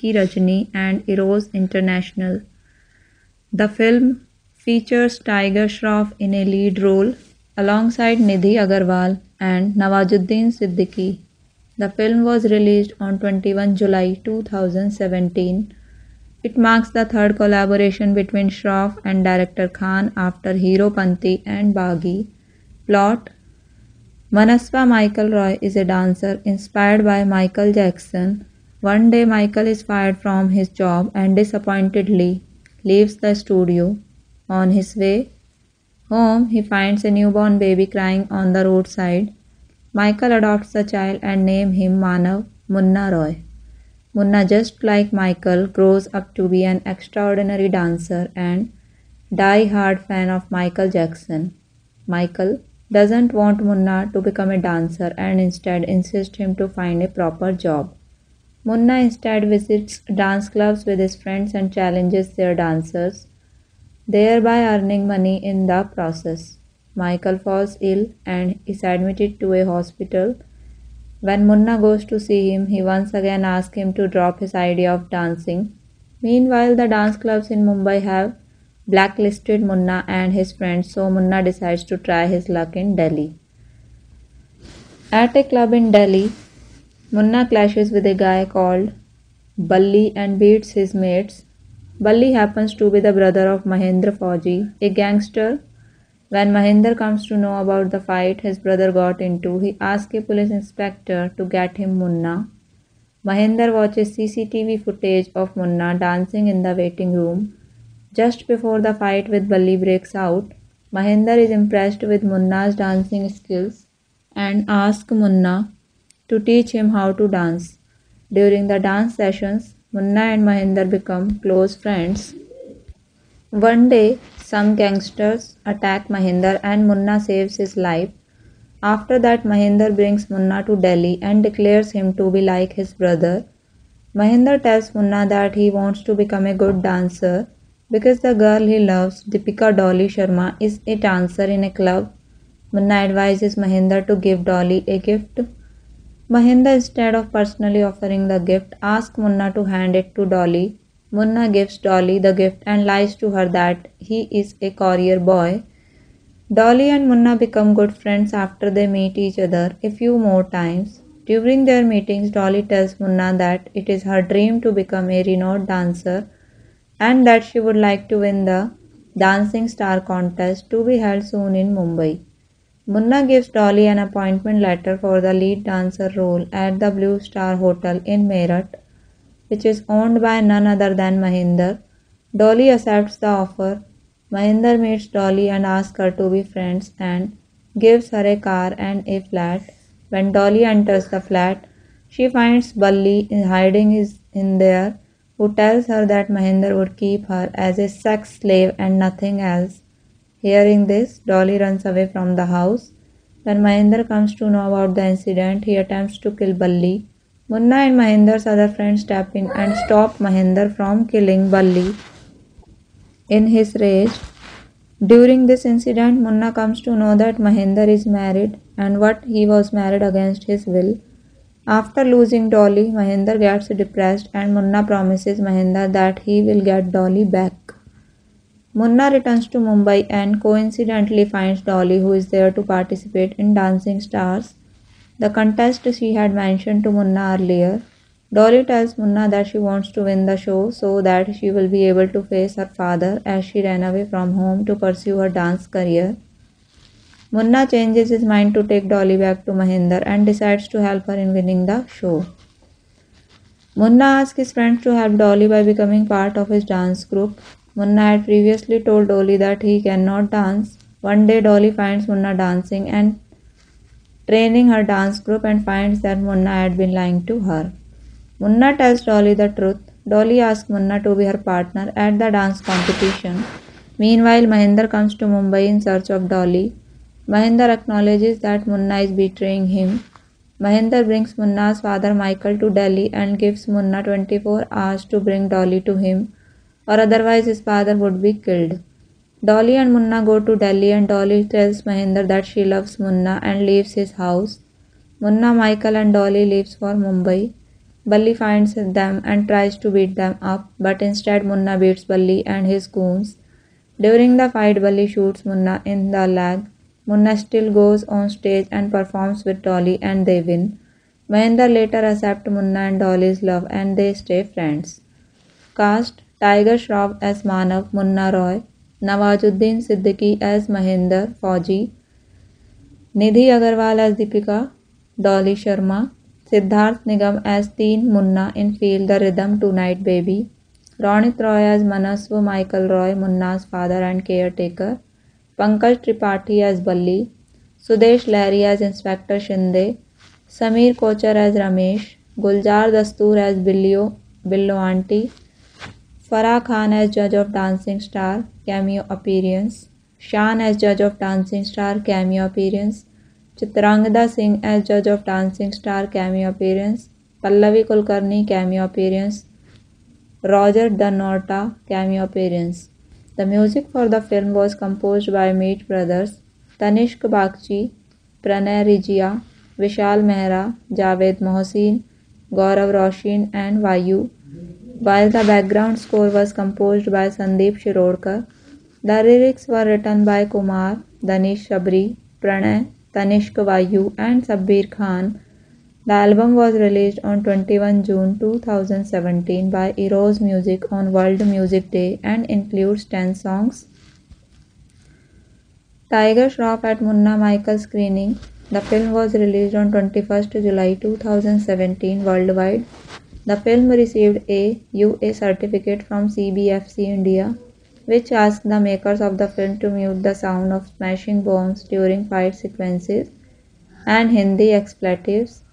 Viki Rajani and Eros International. The film features Tiger Shroff in a lead role alongside Nidhi Agarwal and Nawazuddin Siddiqui. The film was released on 21 July 2017. It marks the third collaboration between Shroff and director Khan after Heropanti and Baaghi. Plot Manasva Michael Roy is a dancer inspired by Michael Jackson. One day, Michael is fired from his job and disappointedly leaves the studio. On his way home, he finds a newborn baby crying on the roadside. Michael adopts the child and names him Manav Munna Roy. Munna, just like Michael, grows up to be an extraordinary dancer and die-hard fan of Michael Jackson. Michael doesn't want Munna to become a dancer and instead insists him to find a proper job. Munna instead visits dance clubs with his friends and challenges their dancers, thereby earning money in the process. Michael falls ill and is admitted to a hospital when Munna goes to see him, he once again asks him to drop his idea of dancing. Meanwhile, the dance clubs in Mumbai have blacklisted Munna and his friends, so Munna decides to try his luck in Delhi. At a club in Delhi, Munna clashes with a guy called Balli and beats his mates. Balli happens to be the brother of Mahendra Fauji, a gangster when Mahinder comes to know about the fight his brother got into, he asks a police inspector to get him Munna. Mahinder watches CCTV footage of Munna dancing in the waiting room. Just before the fight with Balli breaks out, Mahinder is impressed with Munna's dancing skills and asks Munna to teach him how to dance. During the dance sessions, Munna and Mahinder become close friends. One day, some gangsters attack Mahinder and Munna saves his life. After that, Mahinder brings Munna to Delhi and declares him to be like his brother. Mahinder tells Munna that he wants to become a good dancer because the girl he loves, Deepika Dolly Sharma, is a dancer in a club. Munna advises Mahinder to give Dolly a gift. Mahinder, instead of personally offering the gift, asks Munna to hand it to Dolly Munna gives Dolly the gift and lies to her that he is a courier boy. Dolly and Munna become good friends after they meet each other a few more times. During their meetings, Dolly tells Munna that it is her dream to become a renowned dancer and that she would like to win the Dancing Star contest to be held soon in Mumbai. Munna gives Dolly an appointment letter for the lead dancer role at the Blue Star Hotel in Meerut which is owned by none other than Mahinder. Dolly accepts the offer. Mahinder meets Dolly and asks her to be friends and gives her a car and a flat. When Dolly enters the flat, she finds Balli hiding in there, who tells her that Mahinder would keep her as a sex slave and nothing else. Hearing this, Dolly runs away from the house. When Mahinder comes to know about the incident, he attempts to kill Balli. Munna and Mahinder's other friends step in and stop Mahinder from killing Balli. In his rage, during this incident, Munna comes to know that Mahinder is married and what he was married against his will. After losing Dolly, Mahinder gets depressed and Munna promises Mahinder that he will get Dolly back. Munna returns to Mumbai and coincidentally finds Dolly who is there to participate in Dancing Stars the contest she had mentioned to Munna earlier. Dolly tells Munna that she wants to win the show so that she will be able to face her father as she ran away from home to pursue her dance career. Munna changes his mind to take Dolly back to Mahinder and decides to help her in winning the show. Munna asks his friends to help Dolly by becoming part of his dance group. Munna had previously told Dolly that he cannot dance. One day Dolly finds Munna dancing and training her dance group and finds that Munna had been lying to her. Munna tells Dolly the truth. Dolly asks Munna to be her partner at the dance competition. Meanwhile, Mahinder comes to Mumbai in search of Dolly. Mahinder acknowledges that Munna is betraying him. Mahinder brings Munna's father Michael to Delhi and gives Munna 24 hours to bring Dolly to him, or otherwise his father would be killed. Dolly and Munna go to Delhi and Dolly tells Mahinder that she loves Munna and leaves his house. Munna, Michael and Dolly leaves for Mumbai. Balli finds them and tries to beat them up, but instead Munna beats Balli and his goons. During the fight, Balli shoots Munna in the leg. Munna still goes on stage and performs with Dolly and they win. Mahinder later accepts Munna and Dolly's love and they stay friends. Cast Tiger Shroff as Manav Munna Roy, Nawazuddin Siddiqui as Mahinder Fauji, Nidhi Agarwal as Deepika, Dolly Sharma, Siddharth Nigam as Teen Munna in Feel the Rhythm Tonight Baby, Ronit Roy as Manaswa Michael Roy, Munna's father and caretaker, Pankaj Tripathi as Balli, Sudesh Lehri as Inspector Shinde, Sameer Kochhar as Ramesh, Guljar Dastoor as Billo, Billo Auntie, Farah Khan as Judge of Dancing Star, cameo appearance, Shan as Judge of Dancing Star, cameo appearance, Chitrangada Singh as Judge of Dancing Star, cameo appearance, Pallavi Kulkarni, cameo appearance, Roger Danorta, cameo appearance. The music for the film was composed by Meet Brothers, Tanishq Bagchi, Pranay Rijia, Vishal Mehra, Javed Mohsin, Gaurav Roshin, and Vayu, while the background score was composed by Sandeep Shirodkar. The lyrics were written by Kumar, Danish Sabri, Pranay, Tanishq Vayu, and Sabbir Khan. The album was released on 21 June 2017 by Eros Music on World Music Day and includes 10 songs. Tiger Shroff at Munna Michael screening. The film was released on 21st July 2017 worldwide. The film received a UA certificate from CBFC India, which asked the makers of the film to mute the sound of smashing bombs during fight sequences and Hindi expletives.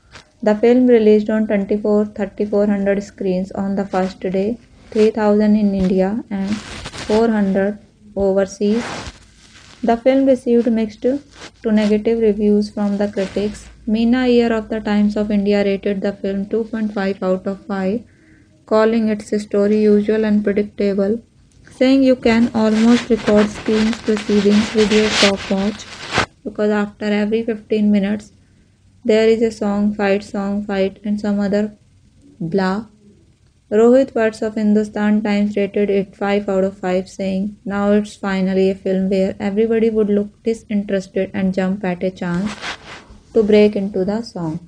The film released on 24 3400 screens on the first day, 3000 in India and 400 overseas. The film received mixed to negative reviews from the critics. Meena Iyer of the Times of India rated the film 2.5 out of 5, calling its story usual and predictable, saying you can almost record scenes proceedings with your stopwatch because after every 15 minutes there is a song, fight, song, fight, and some other blah. Rohit Vats of Hindustan Times rated it 5 out of 5, saying, Now it's finally a film where everybody would look disinterested and jump at a chance to break into the song.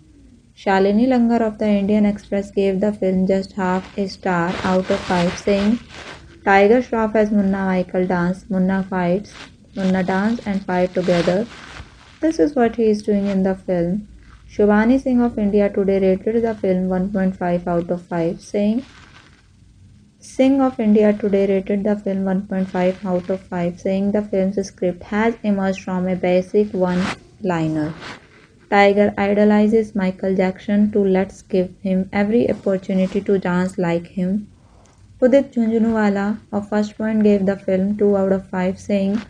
Shalini Langer of the Indian Express gave the film just half a star out of 5, saying, Tiger Shroff as Munna Michael dance, Munna fights, Munna dance and fight together. This is what he is doing in the film. Shubhani Singh of India Today rated the film 1.5 out of 5, saying, Singh of India Today rated the film 1.5 out of 5, saying the film's script has emerged from a basic one liner. Tiger idolizes Michael Jackson to let's give him every opportunity to dance like him. Udit Jhunjhunwala of Firstpost gave the film 2 out of 5, saying,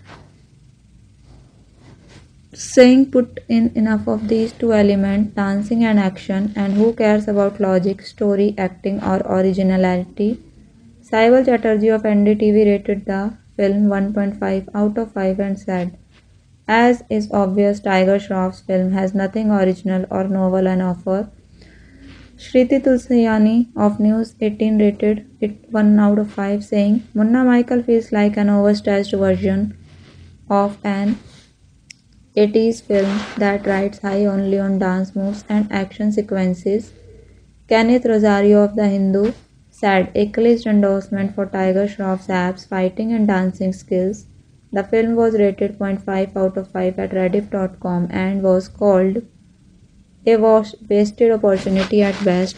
saying put in enough of these two elements dancing and action and who cares about logic story acting or originality? Saibal Chatterjee of NDTV rated the film 1.5 out of 5 and said as is obvious Tiger Shroff's film has nothing original or novel on offer. Shriti Tulsiani of News 18 rated it 1 out of 5 saying Munna Michael feels like an overstretched version of an 80s film that rides high only on dance moves and action sequences. Kenneth Rosario of The Hindu said accolades endorsement for Tiger Shroff's abs, fighting and dancing skills. The film was rated 0.5 out of 5 at Rediff.com and was called a wasted opportunity at best.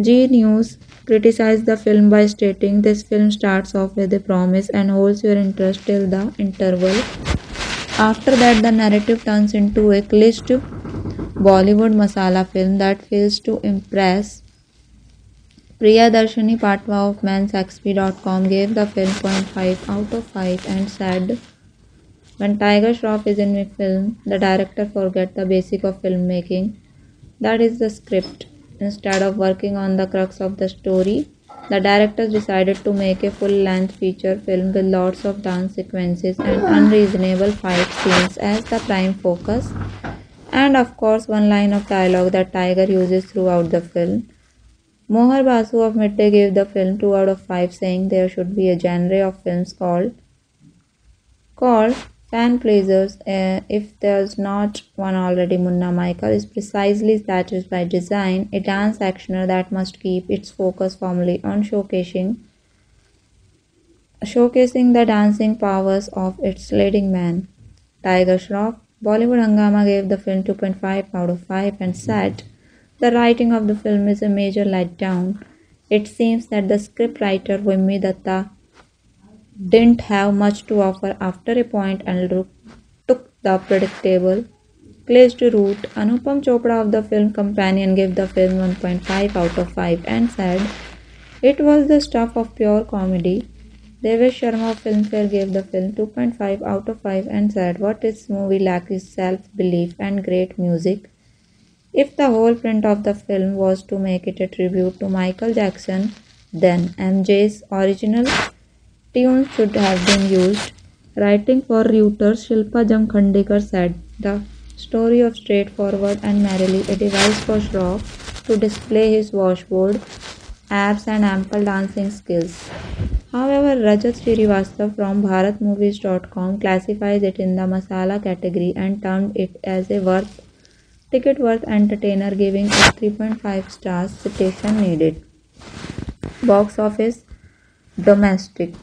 G News criticized the film by stating this film starts off with a promise and holds your interest till the interval. After that, the narrative turns into a cliched Bollywood masala film that fails to impress. Priya Priyadarshini Patwa of MensXP.com gave the film 0.5 out of 5 and said, When Tiger Shroff is in a film, the director forgets the basic of filmmaking, that is the script. Instead of working on the crux of the story, the directors decided to make a full-length feature film with lots of dance sequences and ah. unreasonable fight scenes as the prime focus, and of course one line of dialogue that Tiger uses throughout the film. Mohar Basu of Midday gave the film 2 out of 5, saying there should be a genre of films called called fan pleasers uh, if there's not one already. Munna Michael is precisely that is by design, a dance actioner that must keep its focus firmly on showcasing showcasing the dancing powers of its leading man. Tiger Shroff, Bollywood Hungama gave the film 2.5 out of 5 and said the writing of the film is a major letdown. It seems that the scriptwriter Vimmi Datta didn't have much to offer after a point and took the predictable placed route. Anupam Chopra of the film Companion gave the film 1.5 out of 5 and said it was the stuff of pure comedy. Devesh Sharma of Filmfare gave the film 2.5 out of 5 and said what this movie lacks is self-belief and great music. If the whole print of the film was to make it a tribute to Michael Jackson, then MJ's original tunes should have been used. Writing for Reuters, Shilpa Jamkhandekar said, The story of straightforward and merrily a device for Shroff to display his washboard, abs and ample dancing skills. However, Rajat Srivastava from BharatMovies.com classifies it in the masala category and termed it as a worth ticket worth entertainer giving it 3.5 stars citation needed. Box office domestic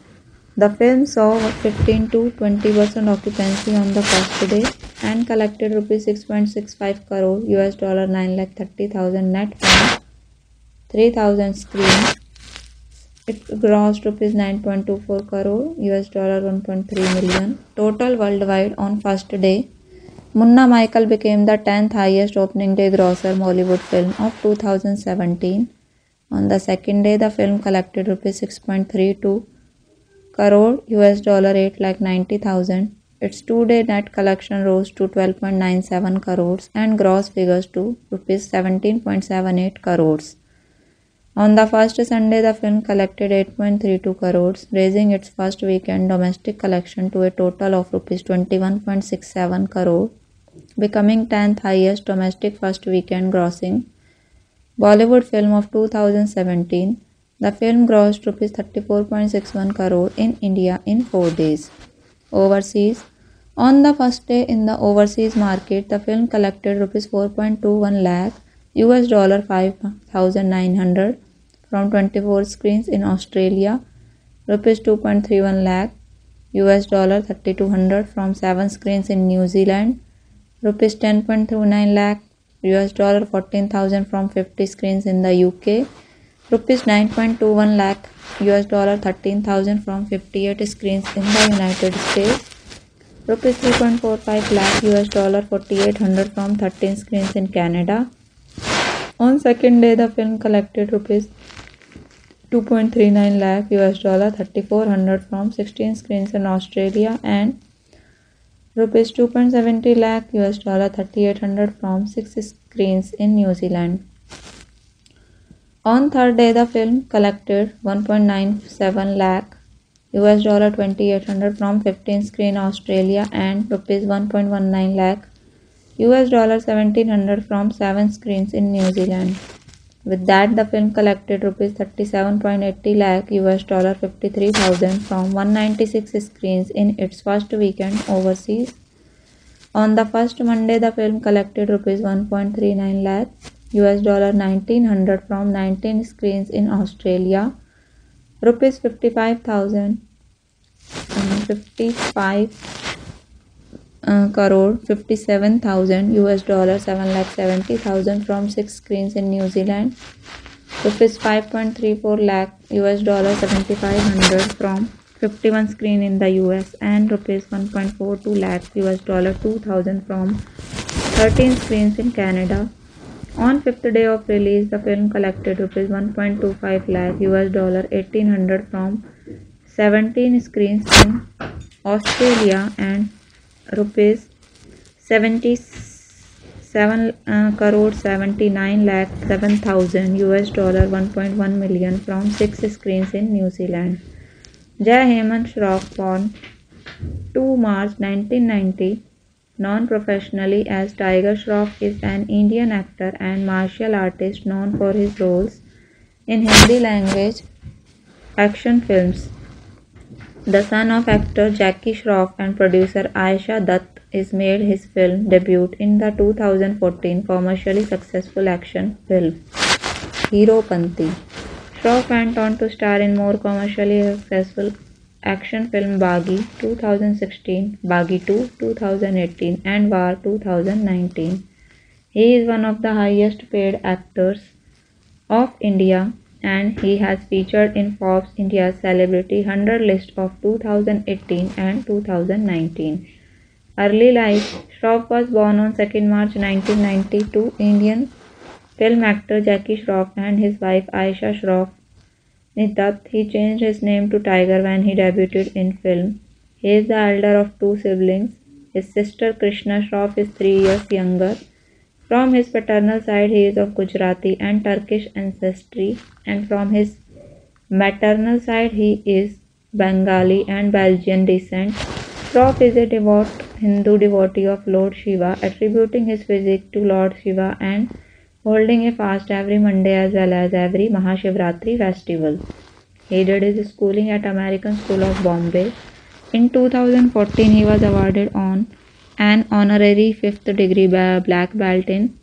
the film saw 15 to 20% occupancy on the first day and collected rupees 6.65 crore US dollar 9 lakh 30,000 net from 3000 screens. It grossed rupees 9.24 crore US dollar 1.3 million. Total worldwide on first day. Munna Michael became the 10th highest opening day grosser Bollywood film of 2017. On the second day, the film collected rupees 6.32 crore US dollar 8 lakh 90,000. Its two-day net collection rose to 12.97 crores and gross figures to rupees 17.78 crores. On the first Sunday, the film collected 8.32 crores, raising its first weekend domestic collection to a total of rupees 21.67 crore, becoming 10th highest domestic first weekend grossing Bollywood film of 2017. The film grossed rupees 34.61 crore in India in 4 days. Overseas On the first day in the overseas market, the film collected rupees 4.21 lakh US dollar 5900 from 24 screens in Australia, rupees 2.31 lakh US dollar 3200 from 7 screens in New Zealand, rupees 10.29 lakh US dollar 14000 from 50 screens in the UK rupees 9.21 lakh US dollar 13,000 from 58 screens in the United States. Rupees 3.45 lakh US dollar 4800 from 13 screens in Canada. On second day the film collected rupees 2.39 lakh US dollar 3400 from 16 screens in Australia and rupees 2.70 lakh US dollar 3800 from 6 screens in New Zealand on third day, the film collected 1.97 lakh US dollar 2800 from 15 screen Australia and rupees 1.19 lakh US dollar 1700 from 7 screens in New Zealand. With that, the film collected rupees 37.80 lakh US dollar 53,000 from 196 screens in its first weekend overseas. On the first Monday, the film collected rupees 1.39 lakh US dollar 1900 from 19 screens in Australia, rupees 55,000 55 uh, crore 57,000 US dollar 7 lakh 70,000 from 6 screens in New Zealand, rupees 5.34 lakh US dollar 7500 from 51 screen in the US and rupees 1.42 lakh US dollar 2000 from 13 screens in Canada. On fifth day of release, the film collected rupees 1.25 lakh US dollar 1800 from 17 screens in Australia and rupees 77 uh, crore 79 lakh 7000 US dollar 1.1 million from 6 screens in New Zealand. Jai Hemant Shroff born 2 March 1990 non-professionally as Tiger Shroff is an Indian actor and martial artist known for his roles in Hindi language action films. The son of actor Jackie Shroff and producer Aisha Dutt is made his film debut in the 2014 commercially successful action film Heropanti. Shroff went on to star in more commercially successful action film Baaghi 2016, Baaghi 2 2018 and War 2019. He is one of the highest paid actors of India and he has featured in Forbes India's Celebrity 100 list of 2018 and 2019. Early life Shroff was born on 2 March 1992. Indian film actor Jackie Shroff and his wife Aisha Shroff He changed his name to Tiger when he debuted in film. He is the elder of two siblings. His sister Krishna Shroff is three years younger. From his paternal side, he is of Gujarati and Turkish ancestry, and from his maternal side, he is Bengali and Belgian descent. Shroff is a devout Hindu devotee of Lord Shiva, attributing his physique to Lord Shiva and holding a fast every Monday as well as every Mahashivratri festival. He did his schooling at American School of Bombay. In 2014, he was awarded on an honorary fifth degree black belt in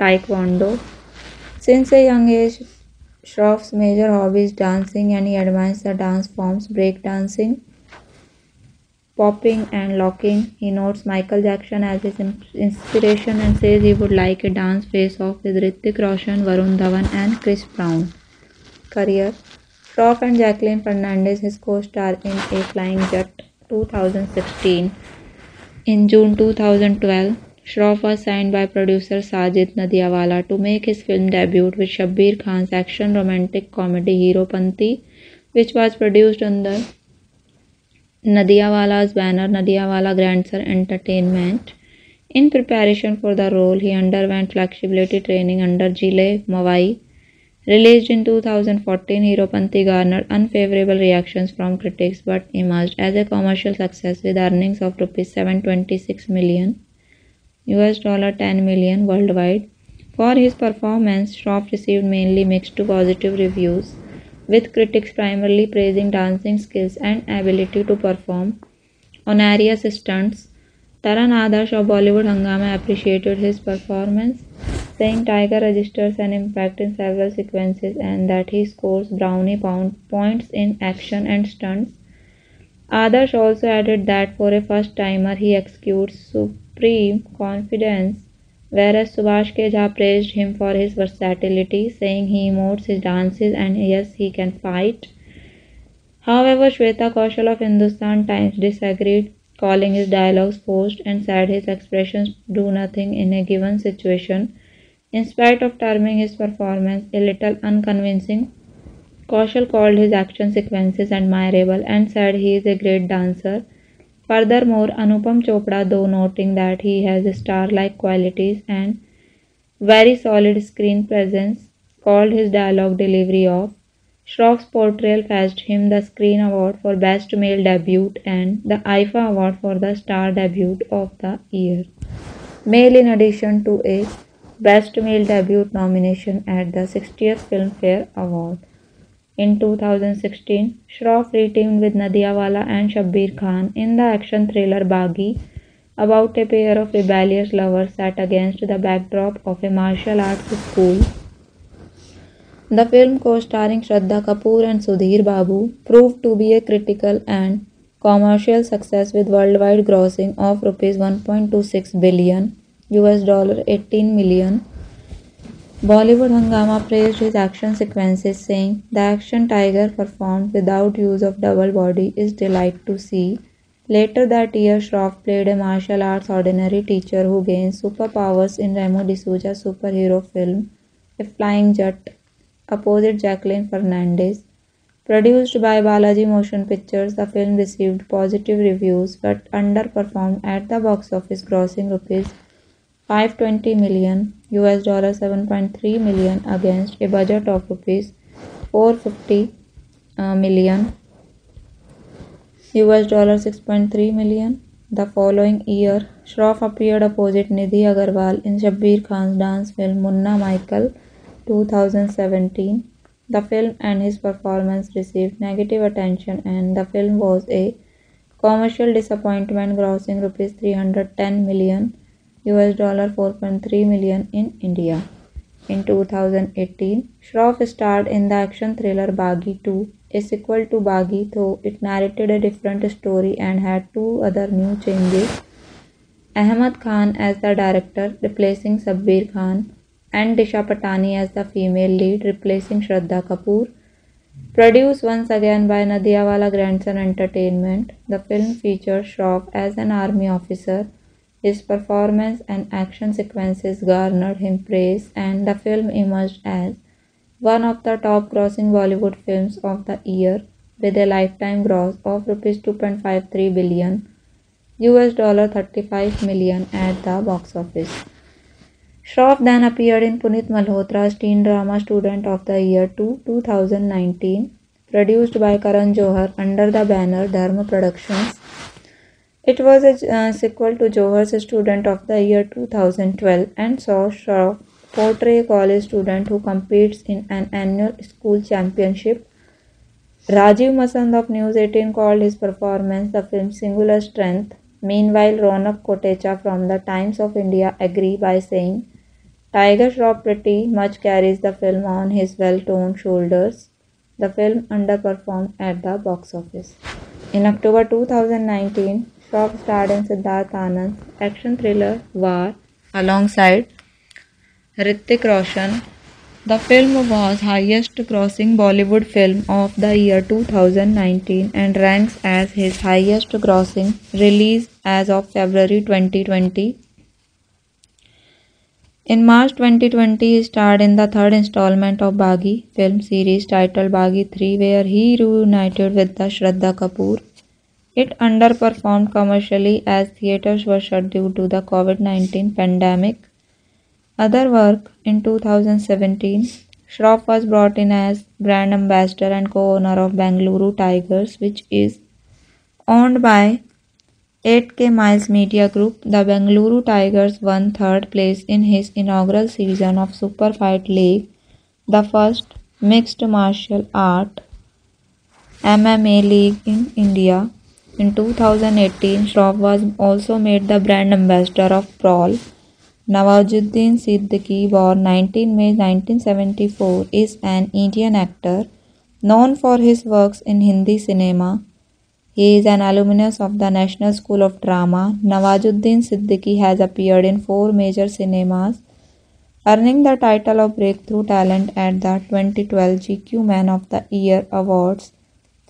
Taekwondo. Since a young age, Shroff's major hobby is dancing and he admires the dance forms breakdancing, popping, and locking. He notes Michael Jackson as his inspiration and says he would like a dance face off with Hrithik Roshan, Varun Dhawan, and Chris Brown. Career Shroff and Jacqueline Fernandez, his co star in A Flying Jatt 2016. In June 2012, Shroff was signed by producer Sajid Nadiadwala to make his film debut with Shabbir Khan's action romantic comedy Hero Panti, which was produced under Nadiadwala's banner Nadiawala Grandson Entertainment. In preparation for the role, he underwent flexibility training under Jile Mawai Released in 2014, Heropanti garnered unfavorable reactions from critics but emerged as a commercial success with earnings of rupees 726 million, US dollar 10 million worldwide. For his performance, Shroff received mainly mixed to positive reviews, with critics primarily praising dancing skills and ability to perform. On Arias stunts, Taran Adarsh of Bollywood Hungama appreciated his performance saying Tiger registers an impact in several sequences and that he scores brownie points in action and stunts. Adarsh also added that for a first timer he executes supreme confidence, whereas Subhash K. praised him for his versatility, saying he emotes his dances and yes, he can fight. However, Shweta Kaushal of Hindustan Times disagreed, calling his dialogues forced and said his expressions do nothing in a given situation in spite of terming his performance a little unconvincing, Kaushal called his action sequences admirable and said he is a great dancer. Furthermore, Anupam Chopra, though noting that he has star-like qualities and very solid screen presence, called his dialogue delivery off. Shroff's portrayal fetched him the Screen Award for Best Male Debut and the IIFA Award for the Star Debut of the Year. Male in addition to a Best Male Debut nomination at the 60th Filmfare Award. In 2016, Shroff reteamed with Nadiadwala and Shabbir Khan in the action thriller Baaghi about a pair of rebellious lovers set against the backdrop of a martial arts school. The film, co-starring Shraddha Kapoor and Sudhir Babu, proved to be a critical and commercial success with worldwide grossing of rupees 1.26 billion US dollar 18 million. Bollywood Hungama praised his action sequences, saying, The action tiger performed without use of double body is delight to see. Later that year, Shroff played a martial arts ordinary teacher who gains superpowers in Remo D'Souza superhero film A Flying Jatt, opposite Jacqueline Fernandez. Produced by Balaji Motion Pictures, the film received positive reviews but underperformed at the box office, grossing rupees 520 million US dollar 7.3 million against a budget of rupees 450 uh, million US dollar 6.3 million. The following year, Shroff appeared opposite Nidhi Agarwal in Shabbir Khan's dance film Munna Michael 2017. The film and his performance received negative attention and the film was a commercial disappointment grossing rupees 310 million US dollar 4.3 million in India. In 2018, Shroff starred in the action thriller Baaghi 2, a sequel to Baaghi though it narrated a different story and had two other new changes. Ahmad Khan as the director replacing Sabbir Khan and Disha Patani as the female lead replacing Shraddha Kapoor. Produced once again by Nadiadwala Grandson Entertainment, the film features Shroff as an army officer his performance and action sequences garnered him praise, and the film emerged as one of the top grossing Bollywood films of the year with a lifetime gross of rupees 2.53 billion US dollar 35 million at the box office. Shroff then appeared in Punit Malhotra's teen drama Student of the Year 2 2019, produced by Karan Johar under the banner Dharma Productions it was a uh, sequel to Johar's Student of the Year 2012 and saw Shroff portray a college student who competes in an annual school championship. Rajiv Masand of News 18 called his performance the film's singular strength. Meanwhile, Ronak Kotecha from the Times of India agreed by saying, Tiger Shroff pretty much carries the film on his well-toned shoulders. The film underperformed at the box office. In October 2019, Shroff starred in Siddharth Anand's action thriller War alongside Hrithik Roshan. The film was highest grossing Bollywood film of the year 2019 and ranks as his highest grossing release as of February 2020. In March 2020, he starred in the third installment of Baaghi film series titled Baaghi 3 where he reunited with the Shraddha Kapoor. It underperformed commercially as theaters were shut due to the COVID 19 pandemic. Other work in 2017, Shroff was brought in as brand ambassador and co owner of Bengaluru Tigers, which is owned by 8K Miles Media Group. The Bengaluru Tigers won third place in his inaugural season of Super Fight League, the first mixed martial art MMA league in India. In 2018, Shroff was also made the brand ambassador of Brawl. Nawazuddin Siddiqui, born 19 May 1974, is an Indian actor known for his works in Hindi cinema. He is an alumnus of the National School of Drama. Nawazuddin Siddiqui has appeared in four major cinemas, earning the title of Breakthrough Talent at the 2012 GQ Man of the Year Awards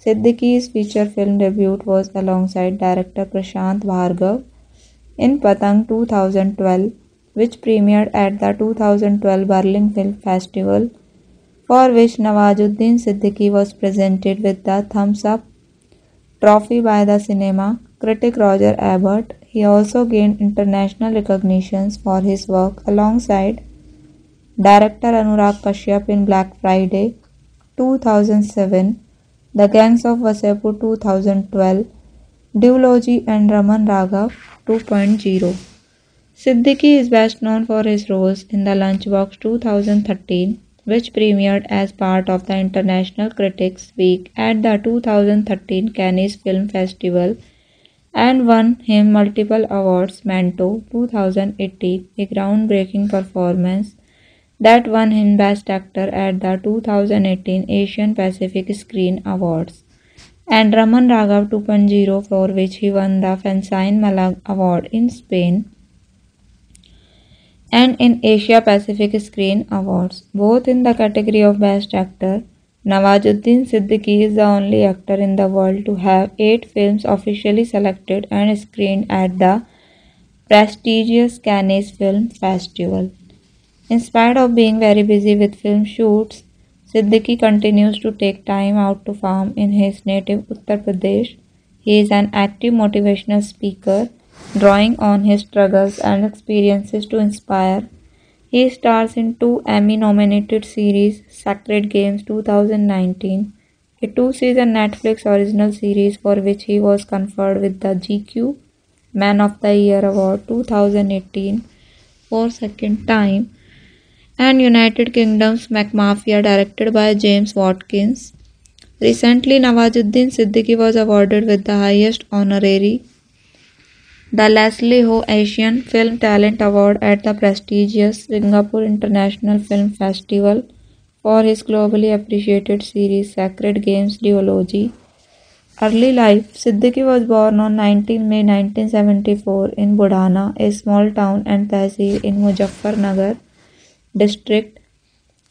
Siddiqui's feature film debut was alongside director Prashant Bhargav in Patang 2012, which premiered at the 2012 Berlin Film Festival, for which Nawazuddin Siddiqui was presented with the Thumbs Up trophy by the cinema critic Roger Ebert. He also gained international recognitions for his work alongside director Anurag Kashyap in Black Friday 2007 the Gangs of Wasseypur 2012, Duology and Raman Raghav 2.0. Siddiqui is best known for his roles in The Lunchbox 2013, which premiered as part of the International Critics Week at the 2013 Cannes Film Festival and won him multiple awards. Manto 2018, a groundbreaking performance that won him Best Actor at the 2018 Asian Pacific Screen Awards, and Raman Raghav 2.0 for which he won the Fanzine Malaga Award in Spain and in Asia Pacific Screen Awards, both in the category of Best Actor. Nawazuddin Siddiqui is the only actor in the world to have eight films officially selected and screened at the prestigious Cannes Film Festival. In spite of being very busy with film shoots, Siddiqui continues to take time out to farm in his native Uttar Pradesh. He is an active motivational speaker, drawing on his struggles and experiences to inspire. He stars in two Emmy nominated series Sacred Games 2019, a two season Netflix original series for which he was conferred with the GQ Man of the Year Award 2018 for second time and United Kingdom's McMafia, directed by James Watkins. Recently, Nawazuddin Siddiqui was awarded with the highest honorary, the Leslie Ho Asian Film Talent Award at the prestigious Singapore International Film Festival for his globally appreciated series Sacred Games Duology. Early life Siddiqui was born on 19 May 1974 in Budhana, a small town and tehsil in Muzaffarnagar district,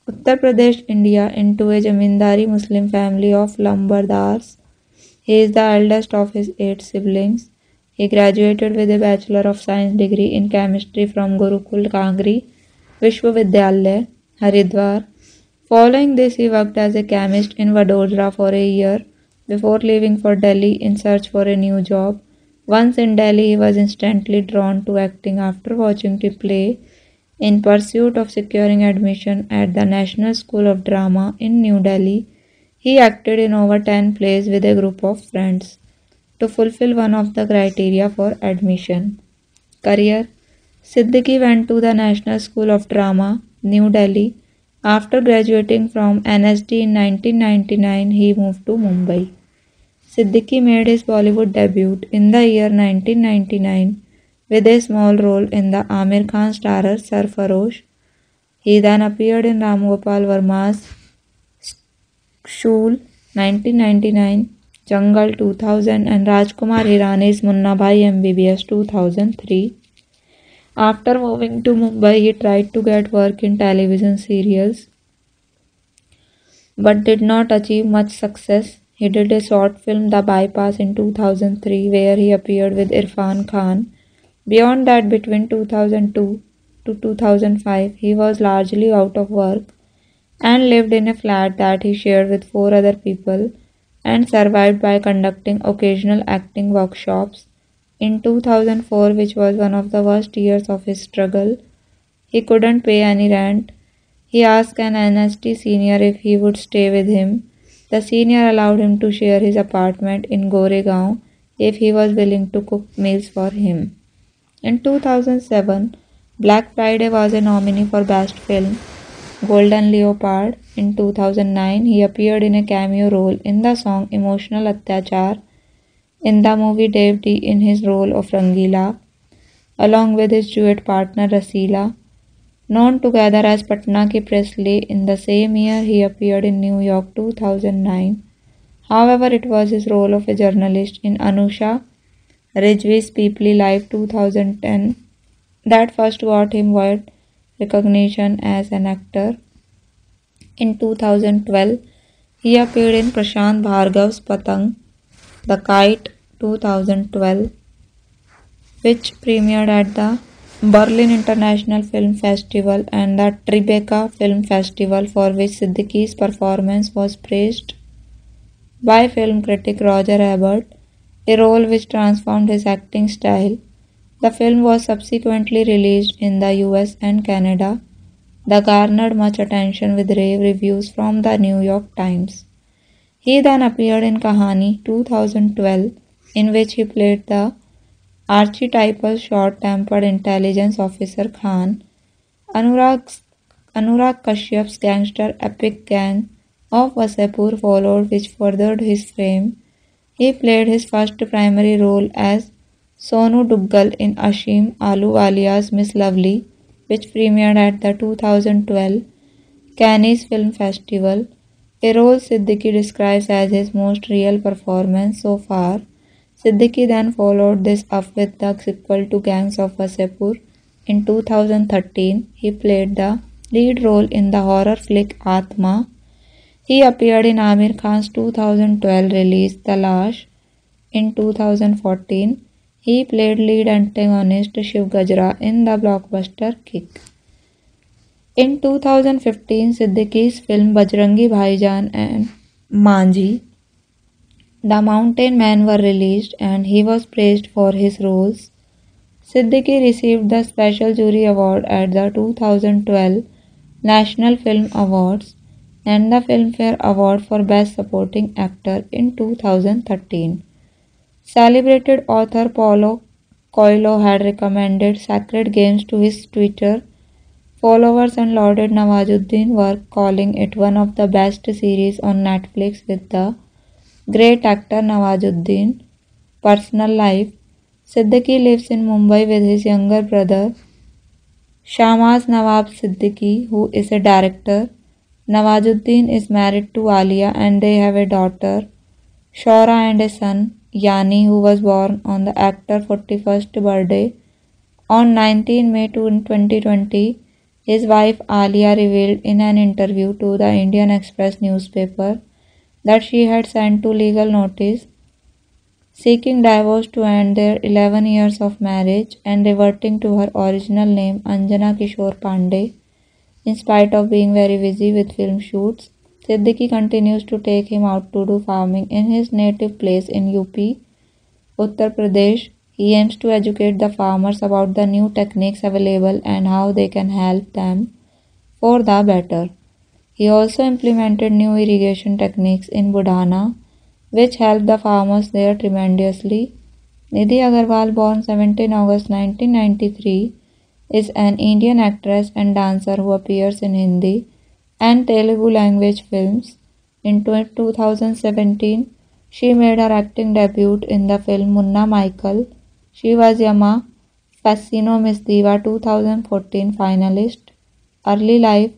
Uttar Pradesh, India, into a Jamindari Muslim family of Lambardars. He is the eldest of his eight siblings. He graduated with a Bachelor of Science degree in chemistry from Gurukul Kangri Vishwavidyalaya, Haridwar. Following this, he worked as a chemist in Vadodara for a year before leaving for Delhi in search for a new job. Once in Delhi, he was instantly drawn to acting after watching the play in pursuit of securing admission at the National School of Drama in New Delhi. He acted in over 10 plays with a group of friends to fulfill one of the criteria for admission. Career Siddiqui went to the National School of Drama, New Delhi. After graduating from NSD in 1999, he moved to Mumbai. Siddiqui made his Bollywood debut in the year 1999 with a small role in the Aamir Khan starrer Sarfarosh. He then appeared in Ram Gopal Varma's Shool 1999, Jungle 2000 and Rajkumar Hirani's Munna Bhai MBBS 2003. After moving to Mumbai, he tried to get work in television serials but did not achieve much success. He did a short film, The Bypass, in 2003, where he appeared with Irfan Khan. Beyond that, between 2002 to 2005, he was largely out of work and lived in a flat that he shared with four other people and survived by conducting occasional acting workshops. In 2004, which was one of the worst years of his struggle, he couldn't pay any rent. He asked an NSD senior if he would stay with him. The senior allowed him to share his apartment in Goregaon if he was willing to cook meals for him. In 2007, Black Friday was a nominee for Best Film, Golden Leopard. In 2009, he appeared in a cameo role in the song Emotional Atyachar in the movie Dev D in his role of Rangila, along with his duet partner Rasila. Known together as Patna Ki Presley, in the same year he appeared in New York 2009. However, it was his role of a journalist in Anusha Rijvi's Peepli Live 2010 that first got him wide recognition as an actor. In 2012, he appeared in Prashant Bhargav's Patang, The Kite 2012, which premiered at the Berlin International Film Festival and the Tribeca Film Festival, for which Siddiqui's performance was praised by film critic Roger Ebert a role which transformed his acting style. The film was subsequently released in the US and Canada. The garnered much attention with rave reviews from the New York Times. He then appeared in Kahani 2012, in which he played the archetypal short-tempered intelligence officer Khan. Anurag, Kashyap's gangster epic gang of Wasseypur followed, which furthered his fame. He played his first primary role as Sonu Duggal in Ashim Ahluwalia's Miss Lovely, which premiered at the 2012 Cannes Film Festival, a role Siddiqui describes as his most real performance so far. Siddiqui then followed this up with the sequel to Gangs of Wasseypur. In 2013, he played the lead role in the horror flick Atma, he appeared in Aamir Khan's 2012 release Talash. In 2014, he played lead antagonist Shiv Gajra in the blockbuster Kick. In 2015, Siddiqui's film Bajrangi Bhaijaan and Manji, The Mountain Man were released and he was praised for his roles. Siddiqui received the Special Jury Award at the 2012 National Film Awards and the Filmfare Award for Best Supporting Actor in 2013. Celebrated author Paulo Coelho had recommended Sacred Games to his Twitter Followers and lauded Nawazuddin's work, calling it one of the best series on Netflix with the great actor Nawazuddin. Personal life Siddiqui lives in Mumbai with his younger brother Shahmaz Nawab Siddiqui, who is a director. Nawazuddin is married to Alia and they have a daughter, Shora, and a son, Yani, who was born on the actor's 41st birthday. On 19 May 2020, his wife Alia revealed in an interview to the Indian Express newspaper that she had sent two legal notice seeking divorce to end their 11 years of marriage and reverting to her original name Anjana Kishore Pandey. In spite of being very busy with film shoots, Siddiqui continues to take him out to do farming in his native place in UP, Uttar Pradesh. He aims to educate the farmers about the new techniques available and how they can help them for the better. He also implemented new irrigation techniques in Budhana which helped the farmers there tremendously. Nidhi Agarwal, born 17 August 1993, is an Indian actress and dancer who appears in Hindi and Telugu language films. In 2017, she made her acting debut in the film Munna Michael. She was Yama Fascino Miss Diva 2014 finalist. Early life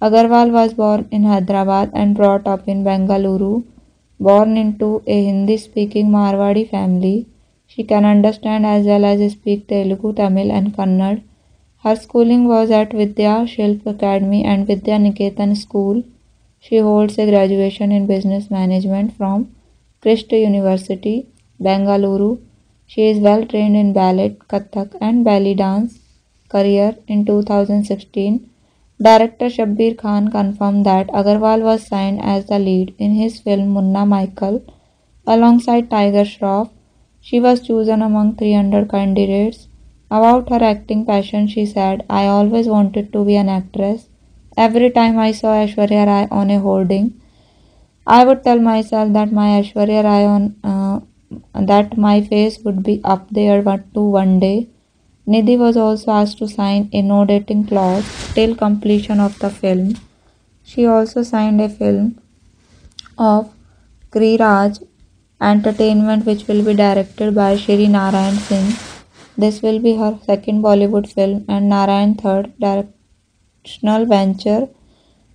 Agarwal was born in Hyderabad and brought up in Bengaluru. Born into a Hindi speaking Marwadi family, she can understand as well as speak Telugu, Tamil, and Kannada. Her schooling was at Vidya Shilp Academy and Vidya Niketan School. She holds a graduation in business management from Christ University, Bengaluru. She is well trained in ballet, Kathak, and belly dance. Career in 2016 Director Shabbir Khan confirmed that Agarwal was signed as the lead in his film Munna Michael alongside Tiger Shroff. She was chosen among 300 candidates. About her acting passion, she said, I always wanted to be an actress. Every time I saw Aishwarya Rai on a hoarding, I would tell myself that my Aishwarya Rai on uh, that my face would be up there but to one day. Nidhi was also asked to sign a no dating clause till completion of the film. She also signed a film of Giriraj Entertainment which will be directed by Shri Narayan Singh. This will be her second Bollywood film and Narayan third directional venture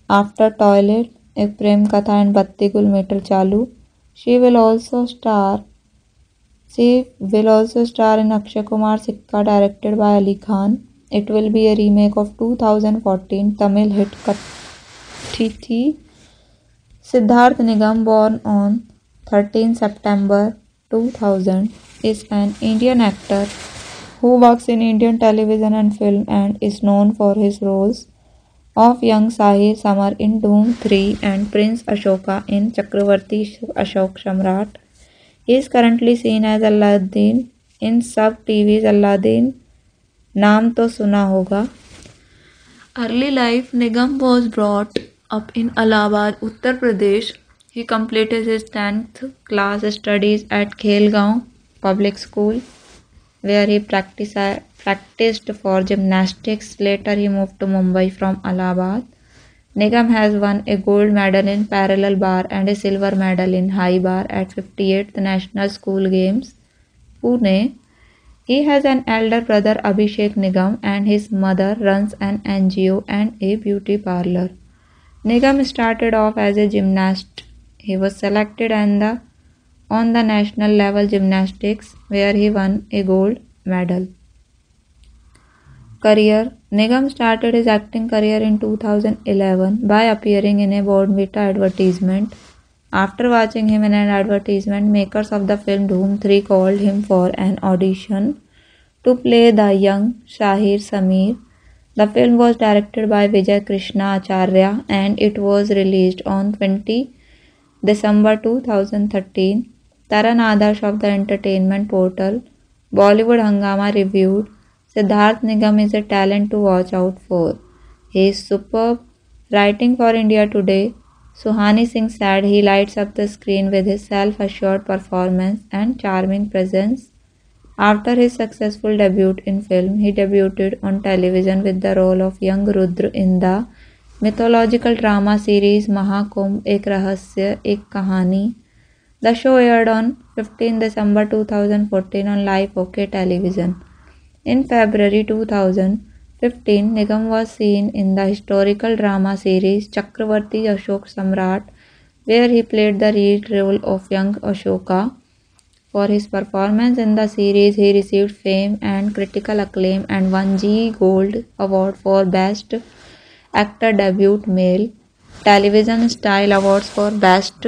after Toilet, a Prem Katha and Batti Gul Meter Chalu. She will also star she will also star in Akshay Kumar Sikka directed by Ali Khan. It will be a remake of 2014 Tamil hit Kathithi. Siddharth Nigam, born on 13 September 2000, is an Indian actor who works in Indian television and film and is known for his roles of young Sahir Samar in Dhoom 3 and Prince Ashoka in Chakravarti Ashok Shamrat. He is currently seen as Aladdin in sub TV's Aladdin. नाम तो सुना होगा Early life Nigam was brought up in Allahabad, Uttar Pradesh. He completed his 10th class studies at Khelgaon Public School, where he uh, practiced for gymnastics. Later, he moved to Mumbai from Allahabad. Nigam has won a gold medal in parallel bar and a silver medal in high bar at 58th National School Games, Pune. He has an elder brother Abhishek Nigam and his mother runs an NGO and a beauty parlor. Nigam started off as a gymnast. He was selected on the, on the national level gymnastics where he won a gold medal. Career Nigam started his acting career in 2011 by appearing in a Bournvita advertisement. After watching him in an advertisement, makers of the film Dhoom 3 called him for an audition to play the young Shahir Samir. The film was directed by Vijay Krishna Acharya and it was released on 20 December 2013. Taran Adarsh of the entertainment portal Bollywood Hungama reviewed Siddharth Nigam is a talent to watch out for he is super writing for India Today Suhani Singh said he lights up the screen with his self assured performance and charming presence after his successful debut in film he debuted on television with the role of young Rudra in the mythological drama series Mahakumbh Ek Rahasya Ek कहानी The show aired on 15 December 2014 on Live OK Television. In February 2015, Nigam was seen in the historical drama series Chakravarti Ashok Samrat, where he played the lead role of young Ashoka. For his performance in the series, he received fame and critical acclaim and won G Gold Award for Best Actor Debut Male, Television Style Awards for Best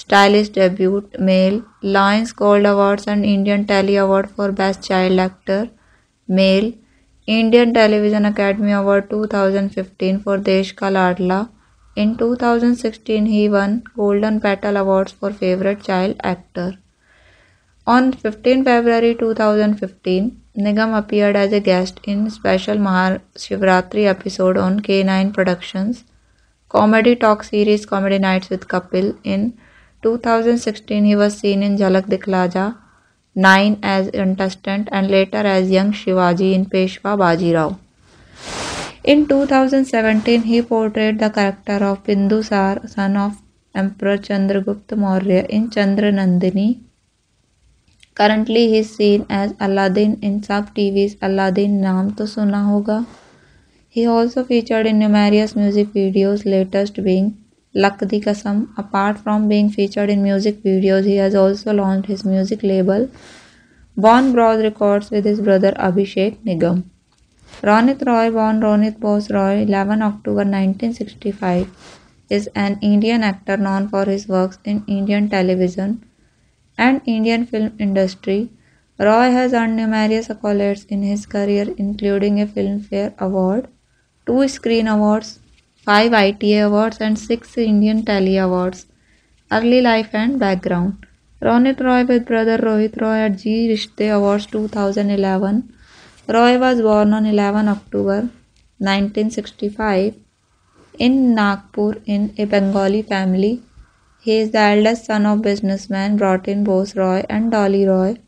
Stylish Debut Male, Lions Gold Awards and Indian Telly Award for Best Child Actor Male, Indian Television Academy Award 2015 for Desh Ka Ladla. In 2016, he won Golden Petal Awards for Favorite Child Actor. On 15 February 2015, Nigam appeared as a guest in special Mahashivratri episode on K9 Productions comedy talk series Comedy Nights with Kapil. In 2016, he was seen in Jhalak Dikhla Ja 9 as contestant and later as young Shivaji in Peshwa Bajirao. In 2017, he portrayed the character of Bindusar, son of Emperor Chandragupta Maurya in Chandra Nandini Currently he is seen as Aladdin in sub TV's Aladdin naam to suna hoga. He also featured in numerous music videos, latest being Lak Di Kasam. Apart from being featured in music videos, he has also launched his music label Born Bros Records with his brother Abhishek Nigam. Ronit Roy, born Ronit Bose Roy, 11 October 1965, is an Indian actor known for his works in Indian television and Indian film industry, Roy has earned numerous accolades in his career, including a Filmfare Award, two Screen Awards, five ITA Awards, and six Indian Telly Awards. Early life and background Ronit Roy with brother Rohit Roy at Zee Rishte Awards 2011. Roy was born on 11 October 1965 in Nagpur in a Bengali family. He is the eldest son of businessman Bratin Bose Roy and Dolly Roy.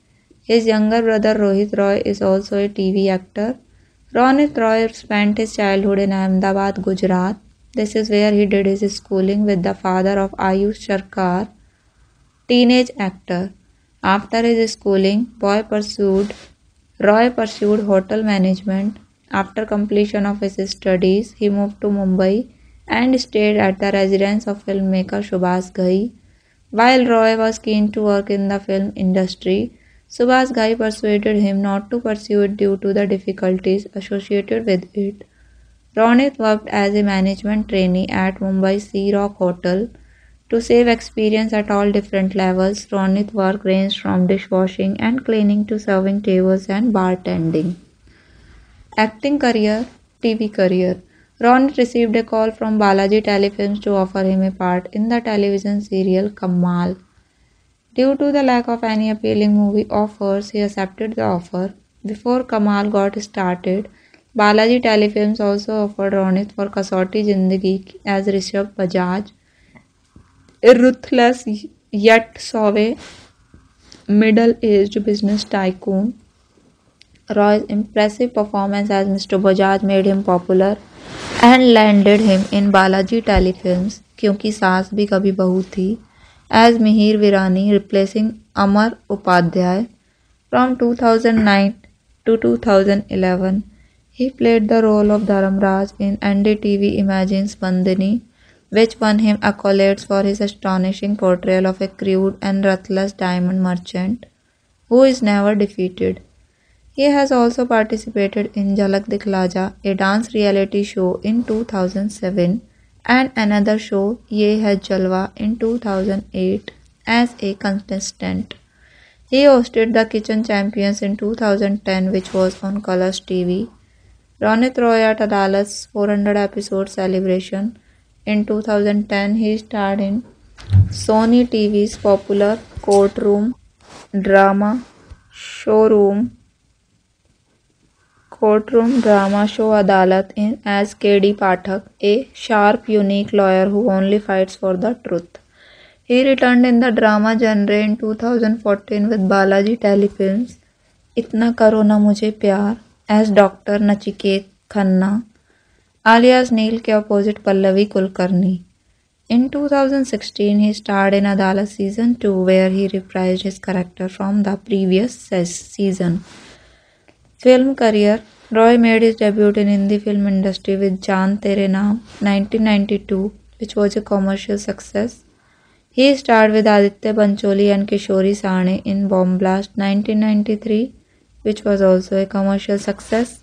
His younger brother Rohit Roy is also a TV actor. Ronit Roy spent his childhood in Ahmedabad, Gujarat. This is where he did his schooling with the father of Ayush Sarkar, teenage actor. After his schooling, Boy pursued Roy pursued hotel management. After completion of his studies, he moved to Mumbai and stayed at the residence of filmmaker Subhash Ghai. While Roy was keen to work in the film industry, Subhash Ghai persuaded him not to pursue it due to the difficulties associated with it. Ronit worked as a management trainee at Mumbai Sea Rock Hotel. To save experience at all different levels, Ronit work ranged from dishwashing and cleaning to serving tables and bartending. Acting career, TV career. Ron received a call from Balaji Telefilms to offer him a part in the television serial Kamal. Due to the lack of any appealing movie offers, he accepted the offer. Before Kamal got started, Balaji Telefilms also offered Ronit for Kasauti Zindagi as Rishabh Bajaj, ruthless yet suave middle-aged business tycoon. Roy's impressive performance as Mr. Bajaj made him popular and landed him in Balaji Telefilms Kyunki Saas Bhi Kabhi Bahu Thi as Mihir Virani replacing Amar Upadhyay from 2009 to 2011 he played the role of Dharamraj in NDTV Imagine's Bandini which won him accolades for his astonishing portrayal of a crude and ruthless diamond merchant who is never defeated he has also participated in Jhalak Dikhla Ja, a dance reality show in 2007 and another show Ye Hai Jalwa in 2008 as a contestant. He hosted the Kitchen Champions in 2010 which was on Colors TV. Ronit Roy at Adalat's 400 episode celebration. In 2010 he starred in Sony TV's popular courtroom drama Showroom courtroom drama show Adalat in as K.D. Pathak, a sharp, unique lawyer who only fights for the truth. He returned in the drama genre in 2014 with Balaji Telefilms. इतना करो ना मुझे प्यार as Dr. Nachiket Khanna, alias Neil के opposite Pallavi Kulkarni. In 2016, he starred in Adalat season 2 where he reprised his character from the previous season. Film career Roy made his debut in Hindi film industry with Jaan Tere Naam 1992 which was a commercial success. He starred with Aditya Pancholi and Kishori Sane in Bomb Blast 1993 which was also a commercial success.